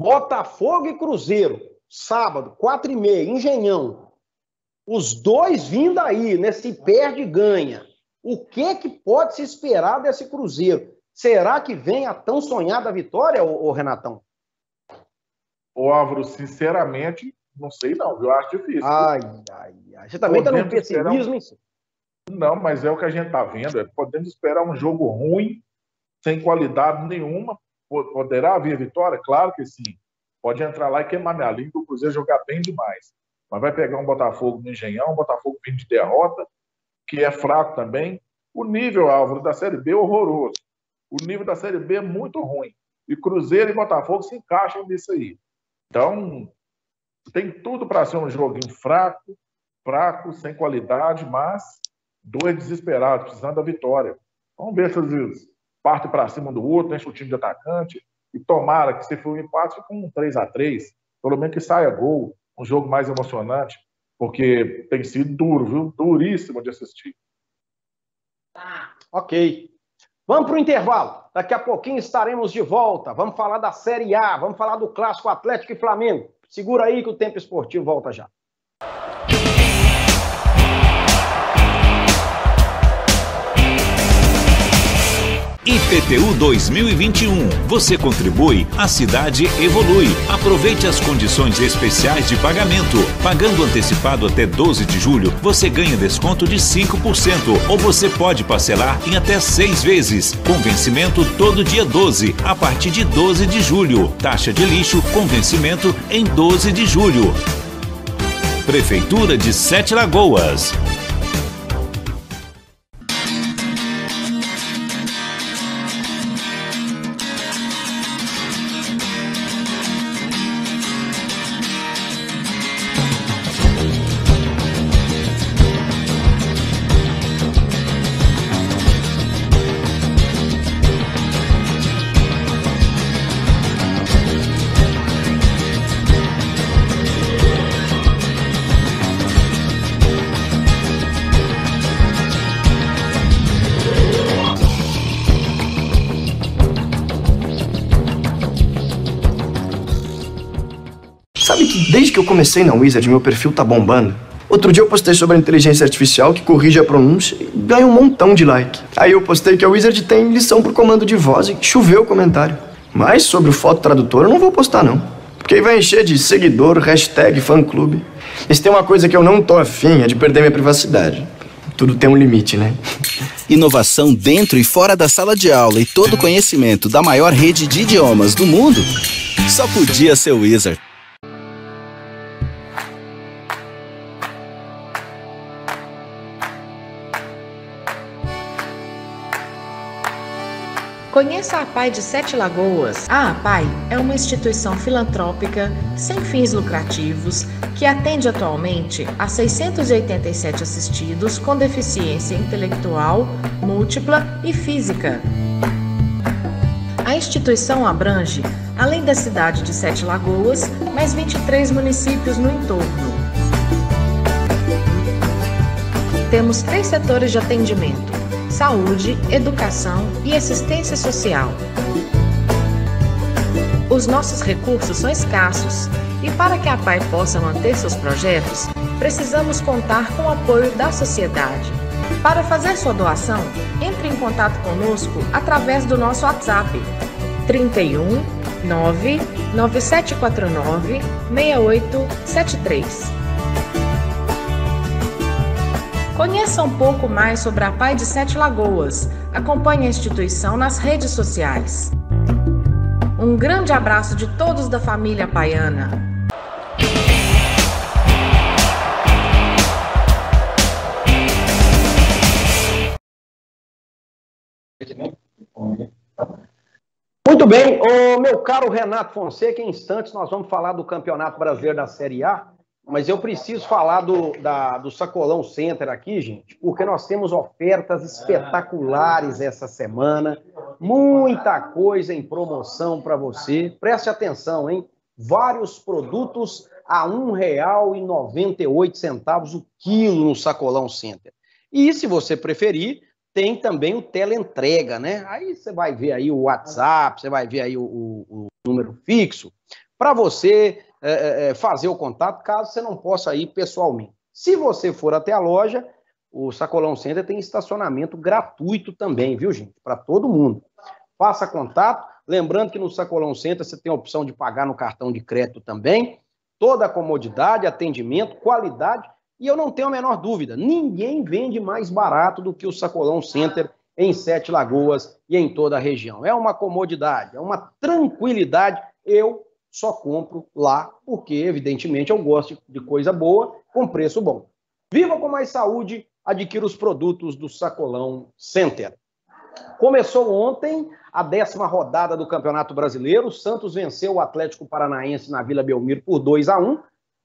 Botafogo e Cruzeiro, sábado, quatro e meia, Engenhão. Os dois vindo aí, nesse perde e ganha. O que que pode se esperar desse Cruzeiro? Será que vem a tão sonhada vitória, ô, ô Renatão? Ô Álvaro, sinceramente, não sei não, eu acho difícil. Ai, ai, ai. Você também está no pessimismo, hein? Não, mas é o que a gente está vendo. É, podemos esperar um jogo ruim, sem qualidade nenhuma. Poderá haver vitória? Claro que sim. Pode entrar lá e queimar minha língua, o Cruzeiro jogar bem demais mas vai pegar um Botafogo no Engenhão, um Botafogo vindo de derrota, que é fraco também. O nível, Álvaro, da Série B é horroroso. O nível da Série B é muito ruim. E Cruzeiro e Botafogo se encaixam nisso aí. Então, tem tudo para ser um joguinho fraco, fraco, sem qualidade, mas dois desesperados, precisando da vitória. Vamos ver se eles partem para cima do outro, enche o time de atacante. E tomara que, se for um empate, fique um 3 a 3 Pelo menos que saia gol um jogo mais emocionante, porque tem sido duro, viu? Duríssimo de assistir. Ok. Vamos para o intervalo. Daqui a pouquinho estaremos de volta. Vamos falar da Série A, vamos falar do clássico Atlético e Flamengo. Segura aí que o tempo esportivo volta já. IPTU 2021. Você contribui, a cidade evolui. Aproveite as condições especiais de pagamento. Pagando antecipado até 12 de julho, você ganha desconto de 5% ou você pode parcelar em até seis vezes. Com vencimento todo dia 12, a partir de 12 de julho. Taxa de lixo com vencimento em 12 de julho. Prefeitura de Sete Lagoas. Comecei na Wizard, meu perfil tá bombando. Outro dia eu postei sobre a inteligência artificial que corrige a pronúncia e ganha um montão de like. Aí eu postei que a Wizard tem lição por comando de voz e choveu o comentário. Mas sobre o foto tradutor eu não vou postar não. Porque aí vai encher de seguidor, hashtag, fã-clube. E se tem uma coisa que eu não tô afim é de perder minha privacidade. Tudo tem um limite, né? Inovação dentro e fora da sala de aula e todo o conhecimento da maior rede de idiomas do mundo só podia ser Wizard. Conheça a APAI de Sete Lagoas. A APAI é uma instituição filantrópica sem fins lucrativos que atende atualmente a 687 assistidos com deficiência intelectual, múltipla e física. A instituição abrange, além da cidade de Sete Lagoas, mais 23 municípios no entorno. Temos três setores de atendimento saúde, educação e assistência social. Os nossos recursos são escassos e para que a PAI possa manter seus projetos, precisamos contar com o apoio da sociedade. Para fazer sua doação, entre em contato conosco através do nosso WhatsApp 31 9 9749 6873. Conheça um pouco mais sobre a PAI de Sete Lagoas. Acompanhe a instituição nas redes sociais. Um grande abraço de todos da família Paiana. Muito bem, o meu caro Renato Fonseca, em instantes nós vamos falar do Campeonato Brasileiro da Série A, mas eu preciso falar do, da, do Sacolão Center aqui, gente, porque nós temos ofertas espetaculares essa semana, muita coisa em promoção para você. Preste atenção, hein? Vários produtos a R$ 1,98 o quilo no Sacolão Center. E se você preferir, tem também o teleentrega, né? Aí você vai ver aí o WhatsApp, você vai ver aí o, o, o número fixo, para você é, é, é, fazer o contato, caso você não possa ir pessoalmente. Se você for até a loja, o Sacolão Center tem estacionamento gratuito também, viu, gente? Para todo mundo. Faça contato. Lembrando que no Sacolão Center você tem a opção de pagar no cartão de crédito também. Toda a comodidade, atendimento, qualidade. E eu não tenho a menor dúvida, ninguém vende mais barato do que o Sacolão Center em Sete Lagoas e em toda a região. É uma comodidade, é uma tranquilidade. Eu só compro lá, porque, evidentemente, eu gosto de coisa boa com preço bom. Viva com mais saúde, adquira os produtos do Sacolão Center. Começou ontem a décima rodada do Campeonato Brasileiro. O Santos venceu o Atlético Paranaense na Vila Belmiro por 2 a 1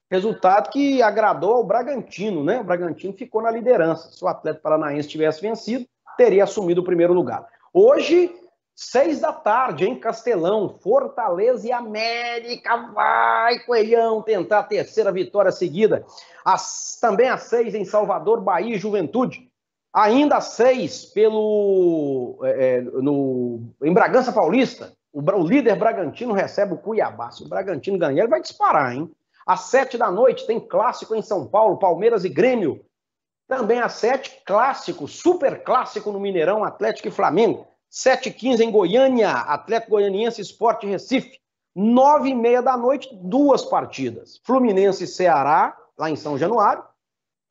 Resultado que agradou ao Bragantino, né? O Bragantino ficou na liderança. Se o Atlético Paranaense tivesse vencido, teria assumido o primeiro lugar. Hoje, Seis da tarde, em Castelão, Fortaleza e América. Vai, Coelhão, tentar a terceira vitória seguida. As, também às seis em Salvador, Bahia e Juventude. Ainda às seis pelo, é, é, no, em Bragança Paulista. O, o, líder Bragantino recebe o Cuiabá. Se o Bragantino ganhar, ele vai disparar, hein? Às sete da noite tem clássico em São Paulo, Palmeiras e Grêmio. Também às sete, clássico, super clássico no Mineirão, Atlético e Flamengo. 7h15 em Goiânia, Atlético Goianiense Esporte Recife. 9 e meia da noite, duas partidas. Fluminense e Ceará, lá em São Januário.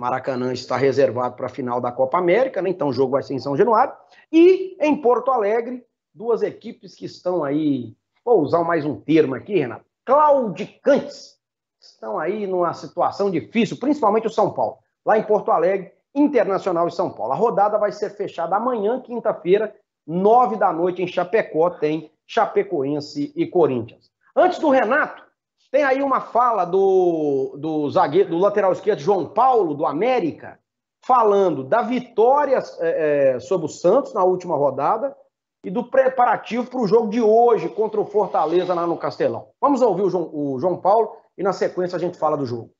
Maracanã está reservado para a final da Copa América, né? então o jogo vai ser em São Januário. E em Porto Alegre, duas equipes que estão aí, vou usar mais um termo aqui, Renato, claudicantes. Estão aí numa situação difícil, principalmente o São Paulo. Lá em Porto Alegre, Internacional e São Paulo. A rodada vai ser fechada amanhã, quinta-feira, nove da noite em Chapecó tem Chapecoense e Corinthians. Antes do Renato, tem aí uma fala do, do zagueiro, do lateral esquerdo João Paulo, do América, falando da vitória é, é, sobre o Santos na última rodada e do preparativo para o jogo de hoje contra o Fortaleza lá no Castelão. Vamos ouvir o João, o João Paulo e na sequência a gente fala do jogo.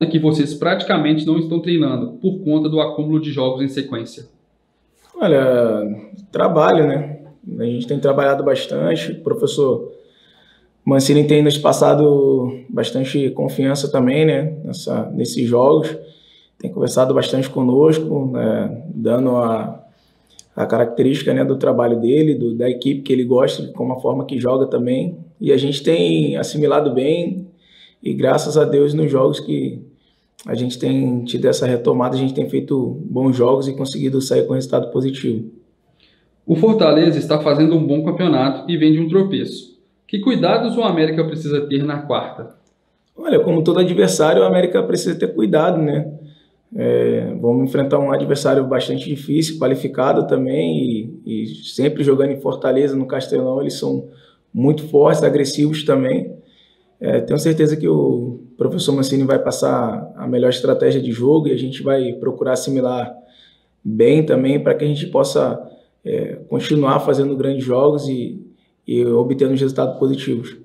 É que vocês praticamente não estão treinando por conta do acúmulo de jogos em sequência. Olha, trabalho, né? A gente tem trabalhado bastante. O professor Mancini tem nos passado bastante confiança também, né? Nessa, nesses jogos. Tem conversado bastante conosco, né? dando a, a característica né, do trabalho dele, do, da equipe que ele gosta, como a forma que joga também. E a gente tem assimilado bem e graças a Deus nos jogos que a gente tem tido essa retomada, a gente tem feito bons jogos e conseguido sair com resultado positivo. O Fortaleza está fazendo um bom campeonato e vem de um tropeço. Que cuidados o América precisa ter na quarta? Olha, como todo adversário, o América precisa ter cuidado, né? É, vamos enfrentar um adversário bastante difícil, qualificado também, e, e sempre jogando em Fortaleza, no Castelão, eles são muito fortes, agressivos também. É, tenho certeza que o professor Mancini vai passar a melhor estratégia de jogo e a gente vai procurar assimilar bem também para que a gente possa é, continuar fazendo grandes jogos e, e obtendo resultados positivos.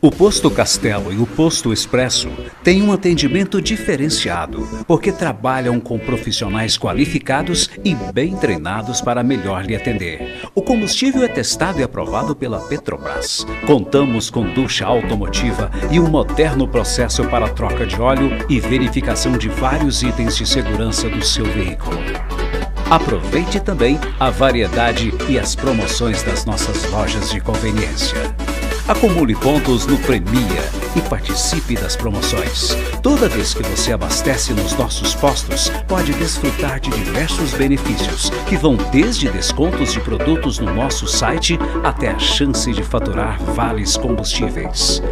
O Posto Castelo e o Posto Expresso têm um atendimento diferenciado, porque trabalham com profissionais qualificados e bem treinados para melhor lhe atender. O combustível é testado e aprovado pela Petrobras. Contamos com ducha automotiva e um moderno processo para troca de óleo e verificação de vários itens de segurança do seu veículo. Aproveite também a variedade e as promoções das nossas lojas de conveniência. Acumule pontos no Premia e participe das promoções. Toda vez que você abastece nos nossos postos, pode desfrutar de diversos benefícios, que vão desde descontos de produtos no nosso site até a chance de faturar vales combustíveis.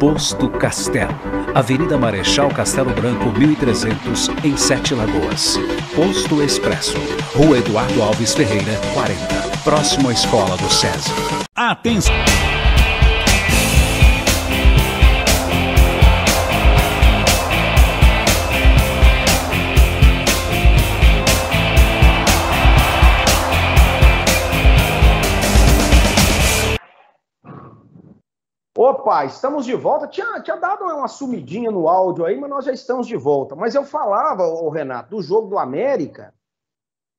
Posto Castelo, Avenida Marechal Castelo Branco 1300, em Sete Lagoas. Posto Expresso, Rua Eduardo Alves Ferreira, 40, próximo à Escola do César. Atenção! Opa, estamos de volta. Tinha, tinha dado uma sumidinha no áudio aí, mas nós já estamos de volta. Mas eu falava, o Renato, do jogo do América,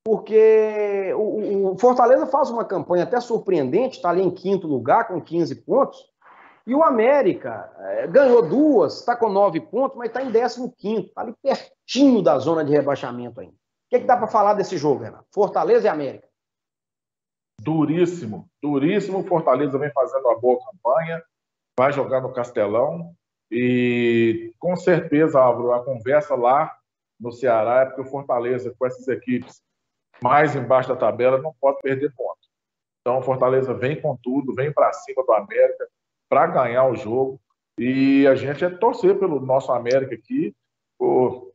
porque o, o, Fortaleza faz uma campanha até surpreendente, está ali em quinto lugar com 15 pontos, e o América é, ganhou duas, está com nove pontos, mas está em décimo quinto, está ali pertinho da zona de rebaixamento ainda. O que, é que dá para falar desse jogo, Renato? Fortaleza e América. Duríssimo, duríssimo. Fortaleza vem fazendo uma boa campanha vai jogar no Castelão e com certeza, Álvaro, a conversa lá no Ceará é porque o Fortaleza, com essas equipes mais embaixo da tabela, não pode perder ponto. Então, o Fortaleza vem com tudo, vem para cima do América para ganhar o jogo. E a gente é torcer pelo nosso América aqui, por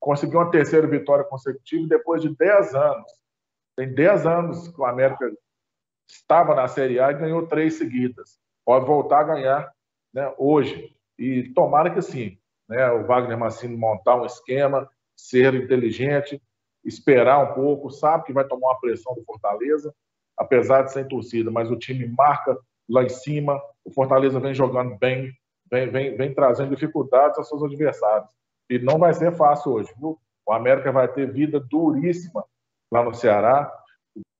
conseguir uma terceira vitória consecutiva depois de 10 anos. Tem 10 anos que o América estava na Série A e ganhou três seguidas pode voltar a ganhar né, hoje. E tomara que sim, né, o Wagner Mancini montar um esquema, ser inteligente, esperar um pouco, sabe que vai tomar uma pressão do Fortaleza, apesar de sem torcida, mas o time marca lá em cima, o Fortaleza vem jogando bem, vem, vem, vem trazendo dificuldades aos seus adversários. E não vai ser fácil hoje, viu? O América vai ter vida duríssima lá no Ceará.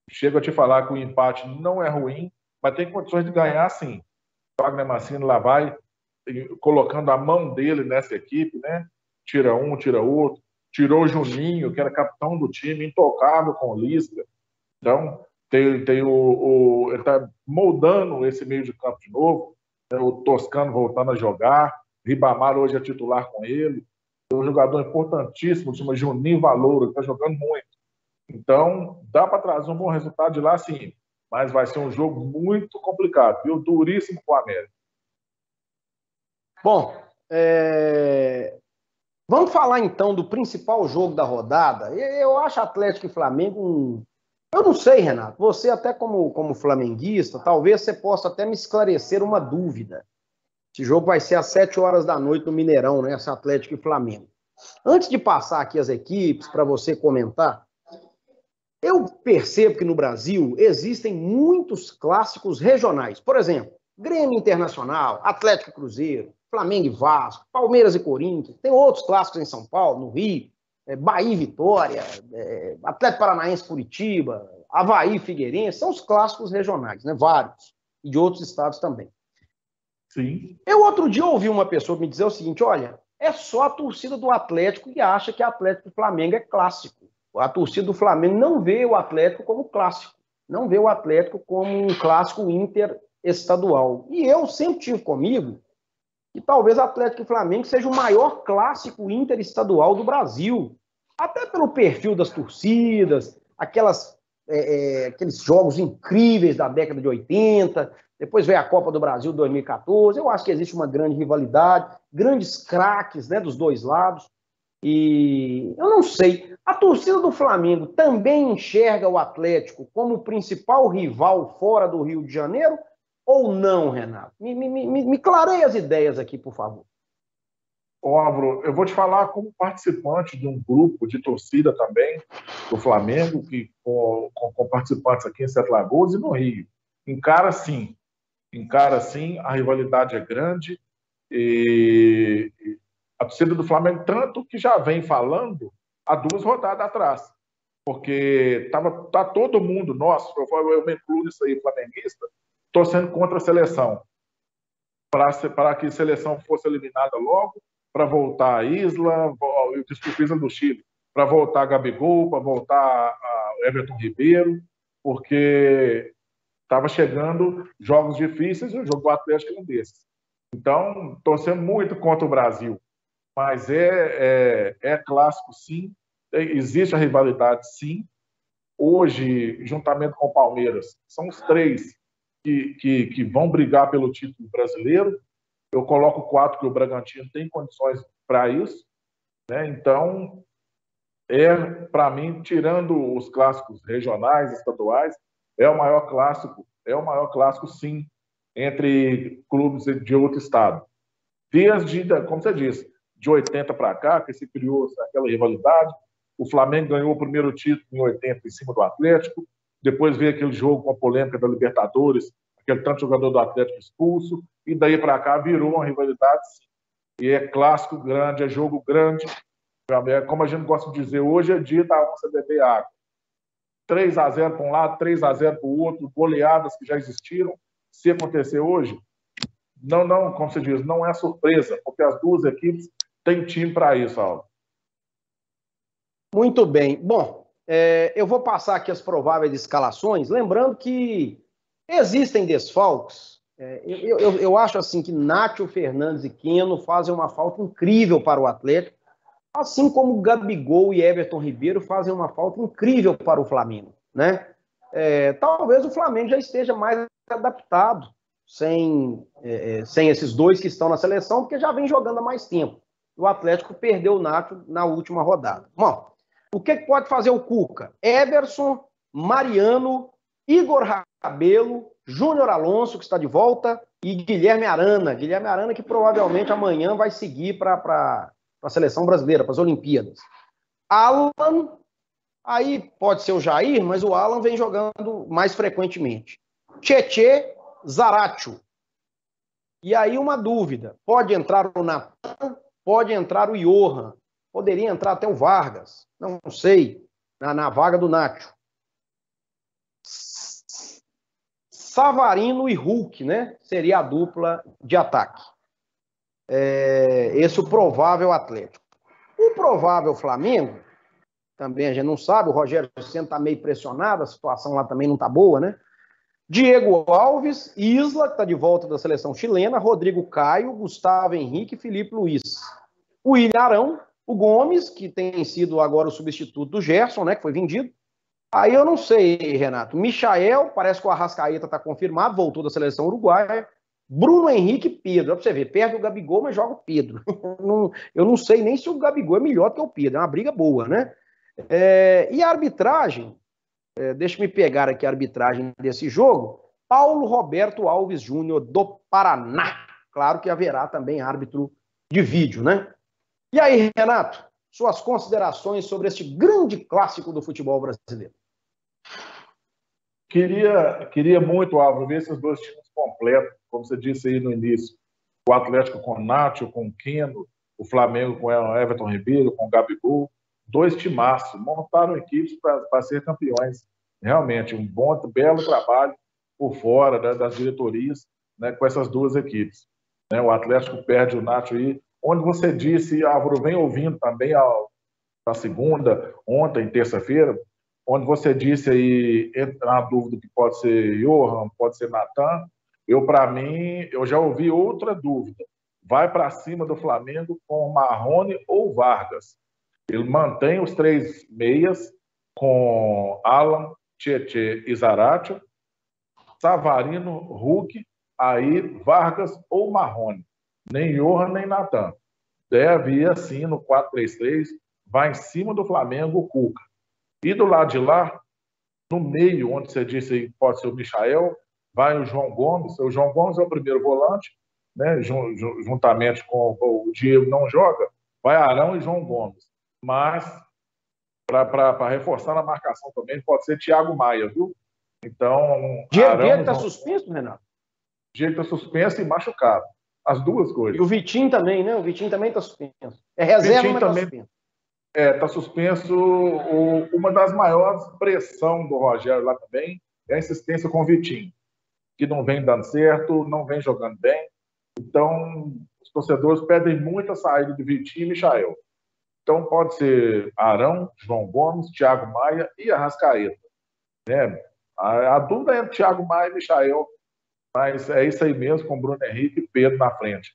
Chego a te falar que o empate não é ruim, mas tem condições de ganhar sim. Wagner Mancini lá vai colocando a mão dele nessa equipe, né? Tira um, tira outro. Tirou o Juninho, que era capitão do time, intocável com o Lisca. Então, tem, tem o, o ele está moldando esse meio de campo de novo. Né? O Toscano voltando a jogar. Ribamar hoje é titular com ele. Tem um jogador importantíssimo, chama Juninho Valouro, que está jogando muito. Então, dá para trazer um bom resultado de lá, sim mas vai ser um jogo muito complicado, viu? Duríssimo com o América. Bom, é... vamos falar então do principal jogo da rodada. Eu acho Atlético e Flamengo um... Eu não sei, Renato. Você, até como, como flamenguista, talvez você possa até me esclarecer uma dúvida. Esse jogo vai ser às 7 horas da noite no Mineirão, né? Esse Atlético e Flamengo. Antes de passar aqui as equipes para você comentar, eu percebo que no Brasil existem muitos clássicos regionais. Por exemplo, Grêmio Internacional, Atlético Cruzeiro, Flamengo e Vasco, Palmeiras e Corinthians. Tem outros clássicos em São Paulo, no Rio, é, Bahia e Vitória, é, Atlético Paranaense Curitiba, Havaí e Figueirense. São os clássicos regionais, né? Vários. E de outros estados também. Sim. Eu outro dia ouvi uma pessoa me dizer o seguinte: olha, é só a torcida do Atlético que acha que Atlético e Flamengo é clássico a torcida do Flamengo não vê o Atlético como clássico, não vê o Atlético como um clássico interestadual. E eu sempre tive comigo que talvez Atlético e Flamengo seja o maior clássico interestadual do Brasil, até pelo perfil das torcidas, aquelas, é, é, aqueles jogos incríveis da década de 80, depois veio a Copa do Brasil 2014. Eu acho que existe uma grande rivalidade, grandes craques né, dos dois lados. E eu não sei, a torcida do Flamengo também enxerga o Atlético como o principal rival fora do Rio de Janeiro ou não, Renato? Me, me, me, me as ideias aqui, por favor. Álvaro, eu vou te falar como participante de um grupo de torcida também do Flamengo, que com, com, com participantes aqui em Sete Lagoas e no Rio. Encara sim, encara assim, a rivalidade é grande e a torcida do Flamengo, tanto que já vem falando há duas rodadas atrás, porque tava, tá todo mundo, nosso, eu, eu me incluo nisso aí, flamenguista, torcendo contra a seleção, para que a seleção fosse eliminada logo, para voltar a Isla, desculpa, do Chile, para voltar a Gabigol, para voltar a Everton Ribeiro, porque estava chegando jogos difíceis e o jogo do Atlético é um desses. Então, torcendo muito contra o Brasil. Mas é, é, é clássico, sim. Existe a rivalidade, sim. Hoje, juntamente com o Palmeiras, são os três que, que, que vão brigar pelo título brasileiro. Eu coloco quatro que o Bragantino tem condições para isso. Né? Então, é, para mim, tirando os clássicos regionais, estaduais, é o maior clássico, é o maior clássico, sim, entre clubes de outro estado. Desde, como você disse, de 80 para cá, que se criou aquela rivalidade, o Flamengo ganhou o primeiro título em 80 em cima do Atlético, depois veio aquele jogo com a polêmica da Libertadores, aquele tanto jogador do Atlético expulso, e daí para cá virou uma rivalidade, sim. E é clássico grande, é jogo grande, como a gente gosta de dizer, hoje é dia da onça beber água. 3 a 0 para um lado, 3 a 0 para o outro, goleadas que já existiram. Se acontecer hoje, não, não, como você diz, não é surpresa, porque as duas equipes têm time para isso, Aldo. Muito bem. Bom, é, eu vou passar aqui as prováveis escalações, lembrando que existem desfalques. É, eu, eu, eu acho assim que Nátio Fernandes e Queno fazem uma falta incrível para o Atlético Assim como Gabigol e Everton Ribeiro fazem uma falta incrível para o Flamengo, né? É, talvez o Flamengo já esteja mais adaptado sem, é, é, sem esses dois que estão na seleção, porque já vem jogando há mais tempo. O Atlético perdeu o Nato na última rodada. Bom, o que pode fazer o Cuca? Everson, Mariano, Igor Rabelo, Júnior Alonso, que está de volta, e Guilherme Arana. Guilherme Arana, que provavelmente amanhã vai seguir para a seleção brasileira, para as Olimpíadas. Alan, aí pode ser o Jair, mas o Alan vem jogando mais frequentemente. Tietê, Zaratio. E aí uma dúvida, pode entrar o Natan, pode entrar o Johan, poderia entrar até o Vargas, não sei, na, na vaga do Nacho. Savarino e Hulk, né? Seria a dupla de ataque é, esse o provável Atlético. O provável Flamengo, também a gente não sabe, o Rogério Senna está meio pressionado, a situação lá também não está boa, né? Diego Alves, Isla, que está de volta da seleção chilena, Rodrigo Caio, Gustavo Henrique Felipe Luiz. O William Arão, o Gomes, que tem sido agora o substituto do Gerson, né, que foi vendido. Aí eu não sei, Renato. Michael, parece que o Arrascaeta está confirmado, voltou da seleção uruguaia. Bruno Henrique Pedro. Pra você ver, perde o Gabigol, mas joga o Pedro. eu não sei nem se o Gabigol é melhor que o Pedro. É uma briga boa, né? É, e a arbitragem, é, deixa me pegar aqui a arbitragem desse jogo. Paulo Roberto Alves Júnior, do Paraná. Claro que haverá também árbitro de vídeo, né? E aí, Renato, suas considerações sobre este grande clássico do futebol brasileiro? Queria, queria muito, Álvaro, ver esses dois times completos como você disse aí no início, o Atlético com o com o Keno, o Flamengo com o Everton Ribeiro, com o Gabigol, dois timaços, montaram equipes para ser campeões. Realmente, um bom, belo trabalho por fora né, das diretorias né, com essas duas equipes. Né, o Atlético perde o Nacho aí, onde você disse, Álvaro, vem ouvindo também a, segunda, ontem, terça-feira, onde você disse aí, na dúvida que pode ser Johan, pode ser Natan, eu, para mim, eu já ouvi outra dúvida. Vai para cima do Flamengo com Marrone ou Vargas. Ele mantém os três meias com Alan, Tietê e Zaratio, Savarino, Hulk, aí Vargas ou Marrone. Nem Johan, nem Natan. Deve ir assim no 4-3-3, vai em cima do Flamengo o Cuca. E do lado de lá, no meio, onde você disse que pode ser o Michael, vai o João Gomes. O João Gomes é o primeiro volante, né? juntamente com o Diego não joga, vai Arão e João Gomes. Mas, para reforçar na marcação também, pode ser Thiago Maia, viu? Então. Diego está suspenso, Renato? Diego está suspenso e machucado. As duas coisas. E o Vitinho também, né? O Vitinho também está suspenso. É reserva, Vitinho mas tá também- suspenso. É, tá suspenso. o- uma das maiores pressão do Rogério lá também é a insistência com o Vitinho, que não vem dando certo, não vem jogando bem. Então, os torcedores pedem muito a saída de Vitinho e Michael. Então, pode ser Arão, João Gomes, Thiago Maia e Arrascaeta. Né? A, a dúvida é entre Thiago Maia e Michael, mas é isso aí mesmo, com Bruno Henrique e Pedro na frente.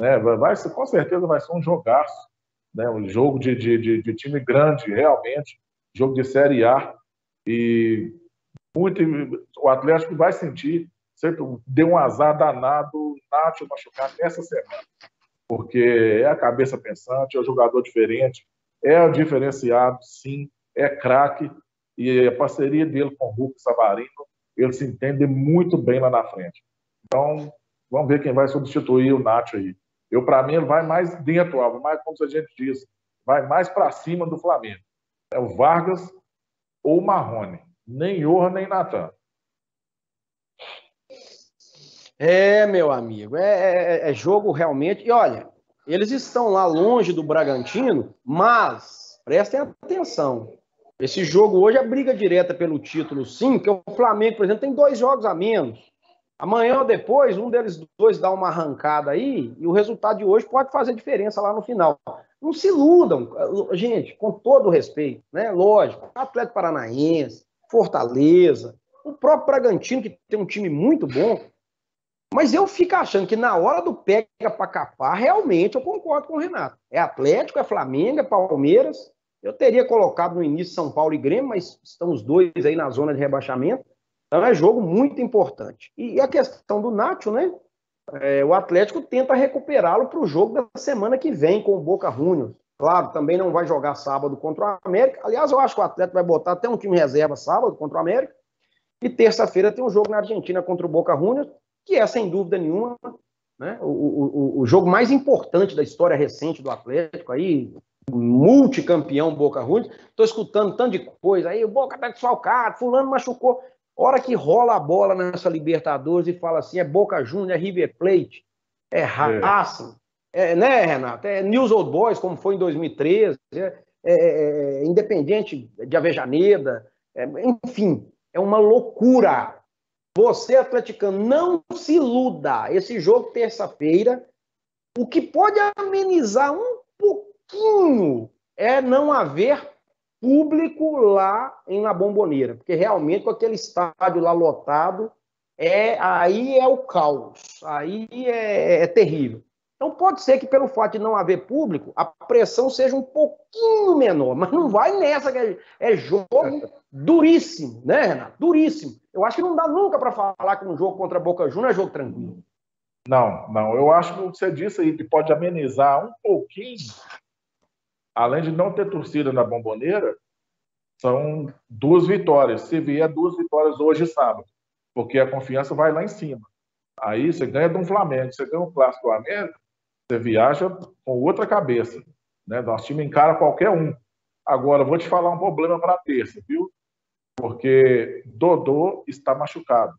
Né? Vai, com certeza vai ser um jogaço né? um jogo de, de, de, de time grande, realmente, jogo de Série A. E muito, o Atlético vai sentir, sempre deu um azar danado, Nacho machucar nessa semana, porque é a cabeça pensante, é o jogador diferente, é o diferenciado, sim, é craque, e a parceria dele com o Hulk Savarino, ele se entende muito bem lá na frente. Então, vamos ver quem vai substituir o Nacho aí. Eu, para mim, ele vai mais dentro, Alvo, mais como a gente diz, vai mais para cima do Flamengo. É o Vargas ou o Marrone. Nem Johan, nem Natan. É, meu amigo, é, é- é jogo realmente. E olha, eles estão lá longe do Bragantino, mas prestem atenção. Esse jogo hoje é briga direta pelo título, sim, porque o Flamengo, por exemplo, tem dois jogos a menos. Amanhã ou depois, um deles dois dá uma arrancada aí, e o resultado de hoje pode fazer diferença lá no final. Não se iludam, gente, com todo respeito, né? Lógico, Atlético Paranaense, Fortaleza, o próprio Bragantino, que tem um time muito bom, mas eu fico achando que na hora do pega para capar, realmente eu concordo com o Renato. É Atlético, é Flamengo, é Palmeiras. Eu teria colocado no início São Paulo e Grêmio, mas estão os dois aí na zona de rebaixamento. Então é jogo muito importante. E a questão do Nacho, né? É, o Atlético tenta recuperá-lo para o jogo da semana que vem com o Boca Juniors. Claro, também não vai jogar sábado contra o América. Aliás, eu acho que o Atlético vai botar até um time reserva sábado contra o América. E terça-feira tem um jogo na Argentina contra o Boca Juniors, que é, sem dúvida nenhuma, né, o, o, o- jogo mais importante da história recente do Atlético, aí, multicampeão Boca Juniors. Estou escutando tanto de coisa aí, o Boca tá desfalcado, fulano machucou. Hora que rola a bola nessa Libertadores e fala assim, é Boca Juniors, é River Plate, é Racing, é, né, Renato? É News Old Boys, como foi em 2013, é, é- é Independente de Avejaneda, é, enfim, é uma loucura. Você, atleticano, não se iluda. Esse jogo, terça-feira, o que pode amenizar um pouquinho é não haver público lá em La Bomboneira, porque realmente com aquele estádio lá lotado, é aí é o caos, aí é, é terrível. Então pode ser que pelo fato de não haver público, a pressão seja um pouquinho menor, mas não vai nessa que é, é jogo duríssimo, né, Renato? Duríssimo. Eu acho que não dá nunca para falar que um jogo contra a Boca Juniors é jogo tranquilo. Não, não. Eu acho que o que você disse aí que pode amenizar um pouquinho, além de não ter torcida na bomboneira, são duas vitórias. Se vier duas vitórias hoje e sábado, porque a confiança vai lá em cima. Aí você ganha de um Flamengo, você ganha um clássico do América, você viaja com outra cabeça. Né? Nosso time encara qualquer um. Agora, vou te falar um problema para terça, viu? Porque Dodô está machucado.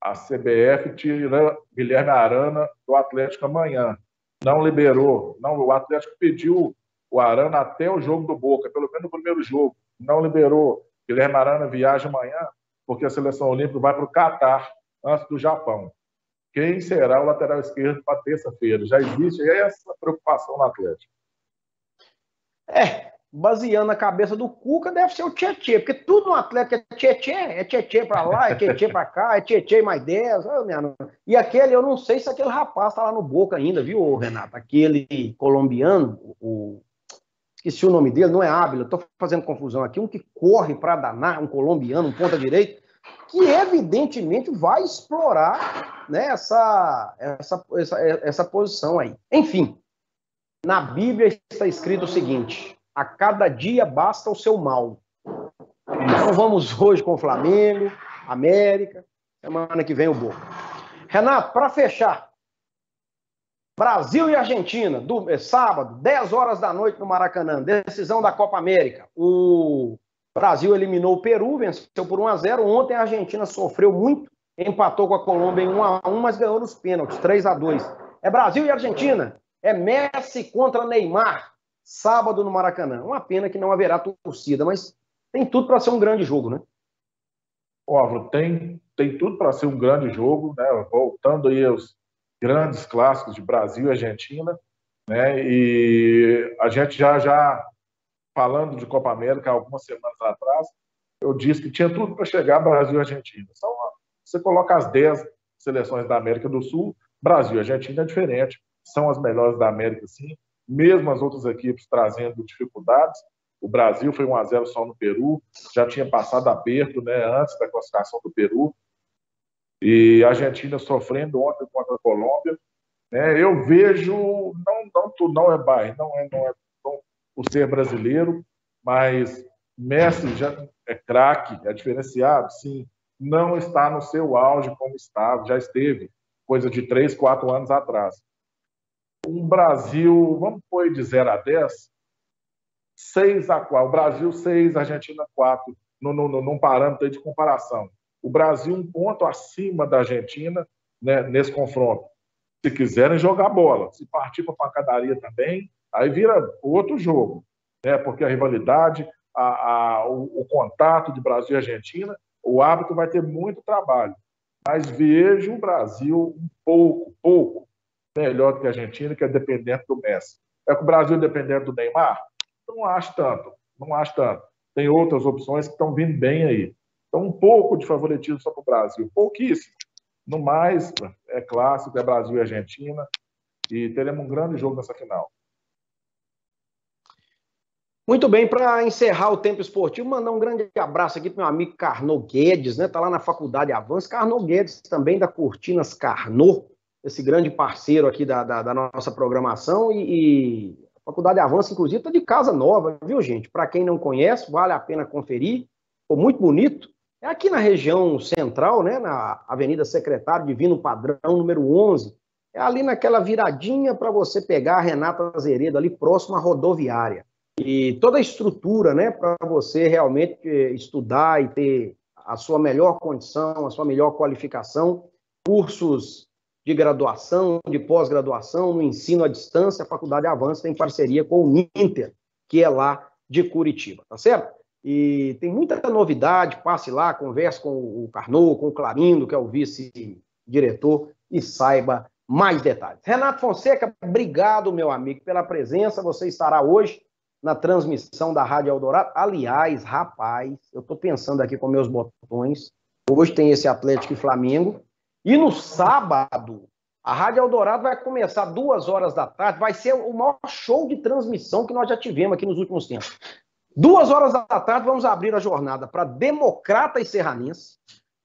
A CBF tira Guilherme Arana do Atlético amanhã. Não liberou. Não, o Atlético pediu o Arana até o jogo do Boca, pelo menos no primeiro jogo. Não liberou. Guilherme Arana viaja amanhã, porque a seleção olímpica vai para o Catar antes do Japão. Quem será o lateral esquerdo para terça-feira? Já existe essa preocupação no Atlético. É, baseando a cabeça do Cuca, deve ser o Tietê, porque tudo no Atlético é Tietê, é Tietê pra lá, é Tietê pra cá, é Tietê mais 10. ô, minha nossa. E aquele, eu não sei se aquele rapaz tá lá no Boca ainda, viu, Renato? Aquele colombiano, o. Esqueci o nome dele, não é Ábila, tô fazendo confusão aqui, um que corre pra danar, um colombiano, um ponta direita, que evidentemente vai explorar né, essa, essa, essa, essa posição aí. Enfim, na Bíblia está escrito o seguinte: a cada dia basta o seu mal. Então vamos hoje com o Flamengo, América, semana que vem o Boca. Renato, para fechar, Brasil e Argentina, do, é, sábado, 10 horas da noite no Maracanã, decisão da Copa América. O Brasil eliminou o Peru, venceu por 1 a 0 Ontem a Argentina sofreu muito, empatou com a Colômbia em 1 a 1 mas ganhou nos pênaltis, 3 a 2 É Brasil e Argentina. É Messi contra Neymar, sábado no Maracanã. Uma pena que não haverá torcida, mas tem tudo para ser um grande jogo, né? Óbvio, tem, tem tudo para ser um grande jogo, né? Voltando aí aos grandes clássicos de Brasil e Argentina, né? E a gente já já falando de Copa América algumas semanas atrás, eu disse que tinha tudo para chegar Brasil e Argentina. Só você coloca as 10 seleções da América do Sul, Brasil e Argentina é diferente, são as melhores da América, sim, mesmo as outras equipes trazendo dificuldades. O Brasil foi 1 a 0 só no Peru, já tinha passado aperto né, antes da classificação do Peru. E a Argentina sofrendo ontem contra a Colômbia. Né, eu vejo, não, não, não é bairro, não é, não é por ser brasileiro, mas Messi já é craque, é diferenciado, sim. Não está no seu auge como estava, já esteve, coisa de três, quatro anos atrás. Um Brasil, vamos pôr de 0 a 10, 6 a 4. O Brasil 6, Argentina 4, no, no, num parâmetro de comparação. O Brasil um ponto acima da Argentina né, nesse confronto. Se quiserem jogar bola, se partir para pancadaria também, aí vira outro jogo, né? porque a rivalidade, a, a, o, o, contato de Brasil e Argentina, o árbitro vai ter muito trabalho. Mas vejo o Brasil um pouco, pouco melhor do que a Argentina, que é dependente do Messi. É que o Brasil é dependente do Neymar? Não acho tanto, não acho tanto. Tem outras opções que estão vindo bem aí. Então, um pouco de favoritismo só para o Brasil, pouquíssimo. No mais, é clássico, é Brasil e Argentina, e teremos um grande jogo nessa final. Muito bem, para encerrar o tempo esportivo, mandar um grande abraço aqui para meu amigo Carnot Guedes, né? Está lá na Faculdade Avanço. Carnot Guedes, também da Cortinas Carnot, esse grande parceiro aqui da, da, da nossa programação. E, e, a Faculdade Avanço, inclusive, está de casa nova, viu, gente? Para quem não conhece, vale a pena conferir. Ficou muito bonito. É aqui na região central, né? Na Avenida Secretário Divino Padrão, número 11. É ali naquela viradinha para você pegar a Renata Azeredo, ali próximo à rodoviária e toda a estrutura, né, para você realmente eh, estudar e ter a sua melhor condição, a sua melhor qualificação, cursos de graduação, de pós-graduação, no ensino à distância, a Faculdade Avança tem parceria com o Inter, que é lá de Curitiba, tá certo? E tem muita novidade, passe lá, converse com o Carnot, com o Clarindo, que é o vice-diretor, e saiba mais detalhes. Renato Fonseca, obrigado, meu amigo, pela presença. Você estará hoje na transmissão da Rádio Eldorado. Aliás, rapaz, eu estou pensando aqui com meus botões. Hoje tem esse Atlético e Flamengo. E no sábado, a Rádio Eldorado vai começar duas horas da tarde. Vai ser o maior show de transmissão que nós já tivemos aqui nos últimos tempos. Duas horas da tarde, vamos abrir a jornada para Democrata e Serranense.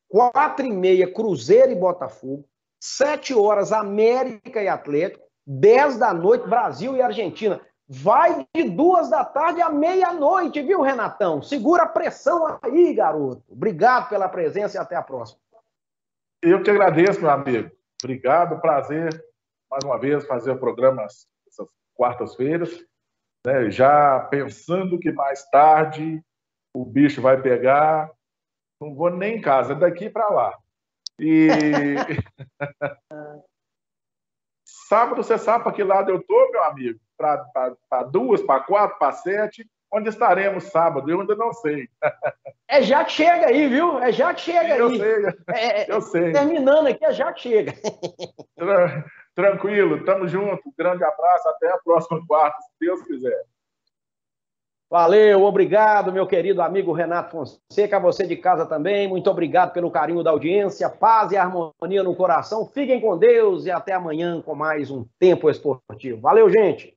Quatro e meia, Cruzeiro e Botafogo. Sete horas, América e Atlético. Dez da noite, Brasil e Argentina. Vai de duas da tarde à meia-noite, viu, Renatão? Segura a pressão aí, garoto. Obrigado pela presença e até a próxima. Eu que agradeço, meu amigo. Obrigado, prazer mais uma vez fazer o programa essas quartas-feiras, né? já pensando que mais tarde o bicho vai pegar. Não vou nem em casa, é daqui para lá. E sábado você sabe para que lado eu tô, meu amigo? Para duas, para quatro, para sete. Onde estaremos sábado? Eu ainda não sei. É já que chega aí, viu? É já que chega eu aí. Sei, é, é eu sei. Terminando aqui, é já que chega. Tranquilo, tamo junto. Grande abraço, até a próxima quarta, se Deus quiser. Valeu, obrigado, meu querido amigo Renato Fonseca, você de casa também, muito obrigado pelo carinho da audiência, paz e harmonia no coração, fiquem com Deus e até amanhã com mais um Tempo Esportivo. Valeu, gente!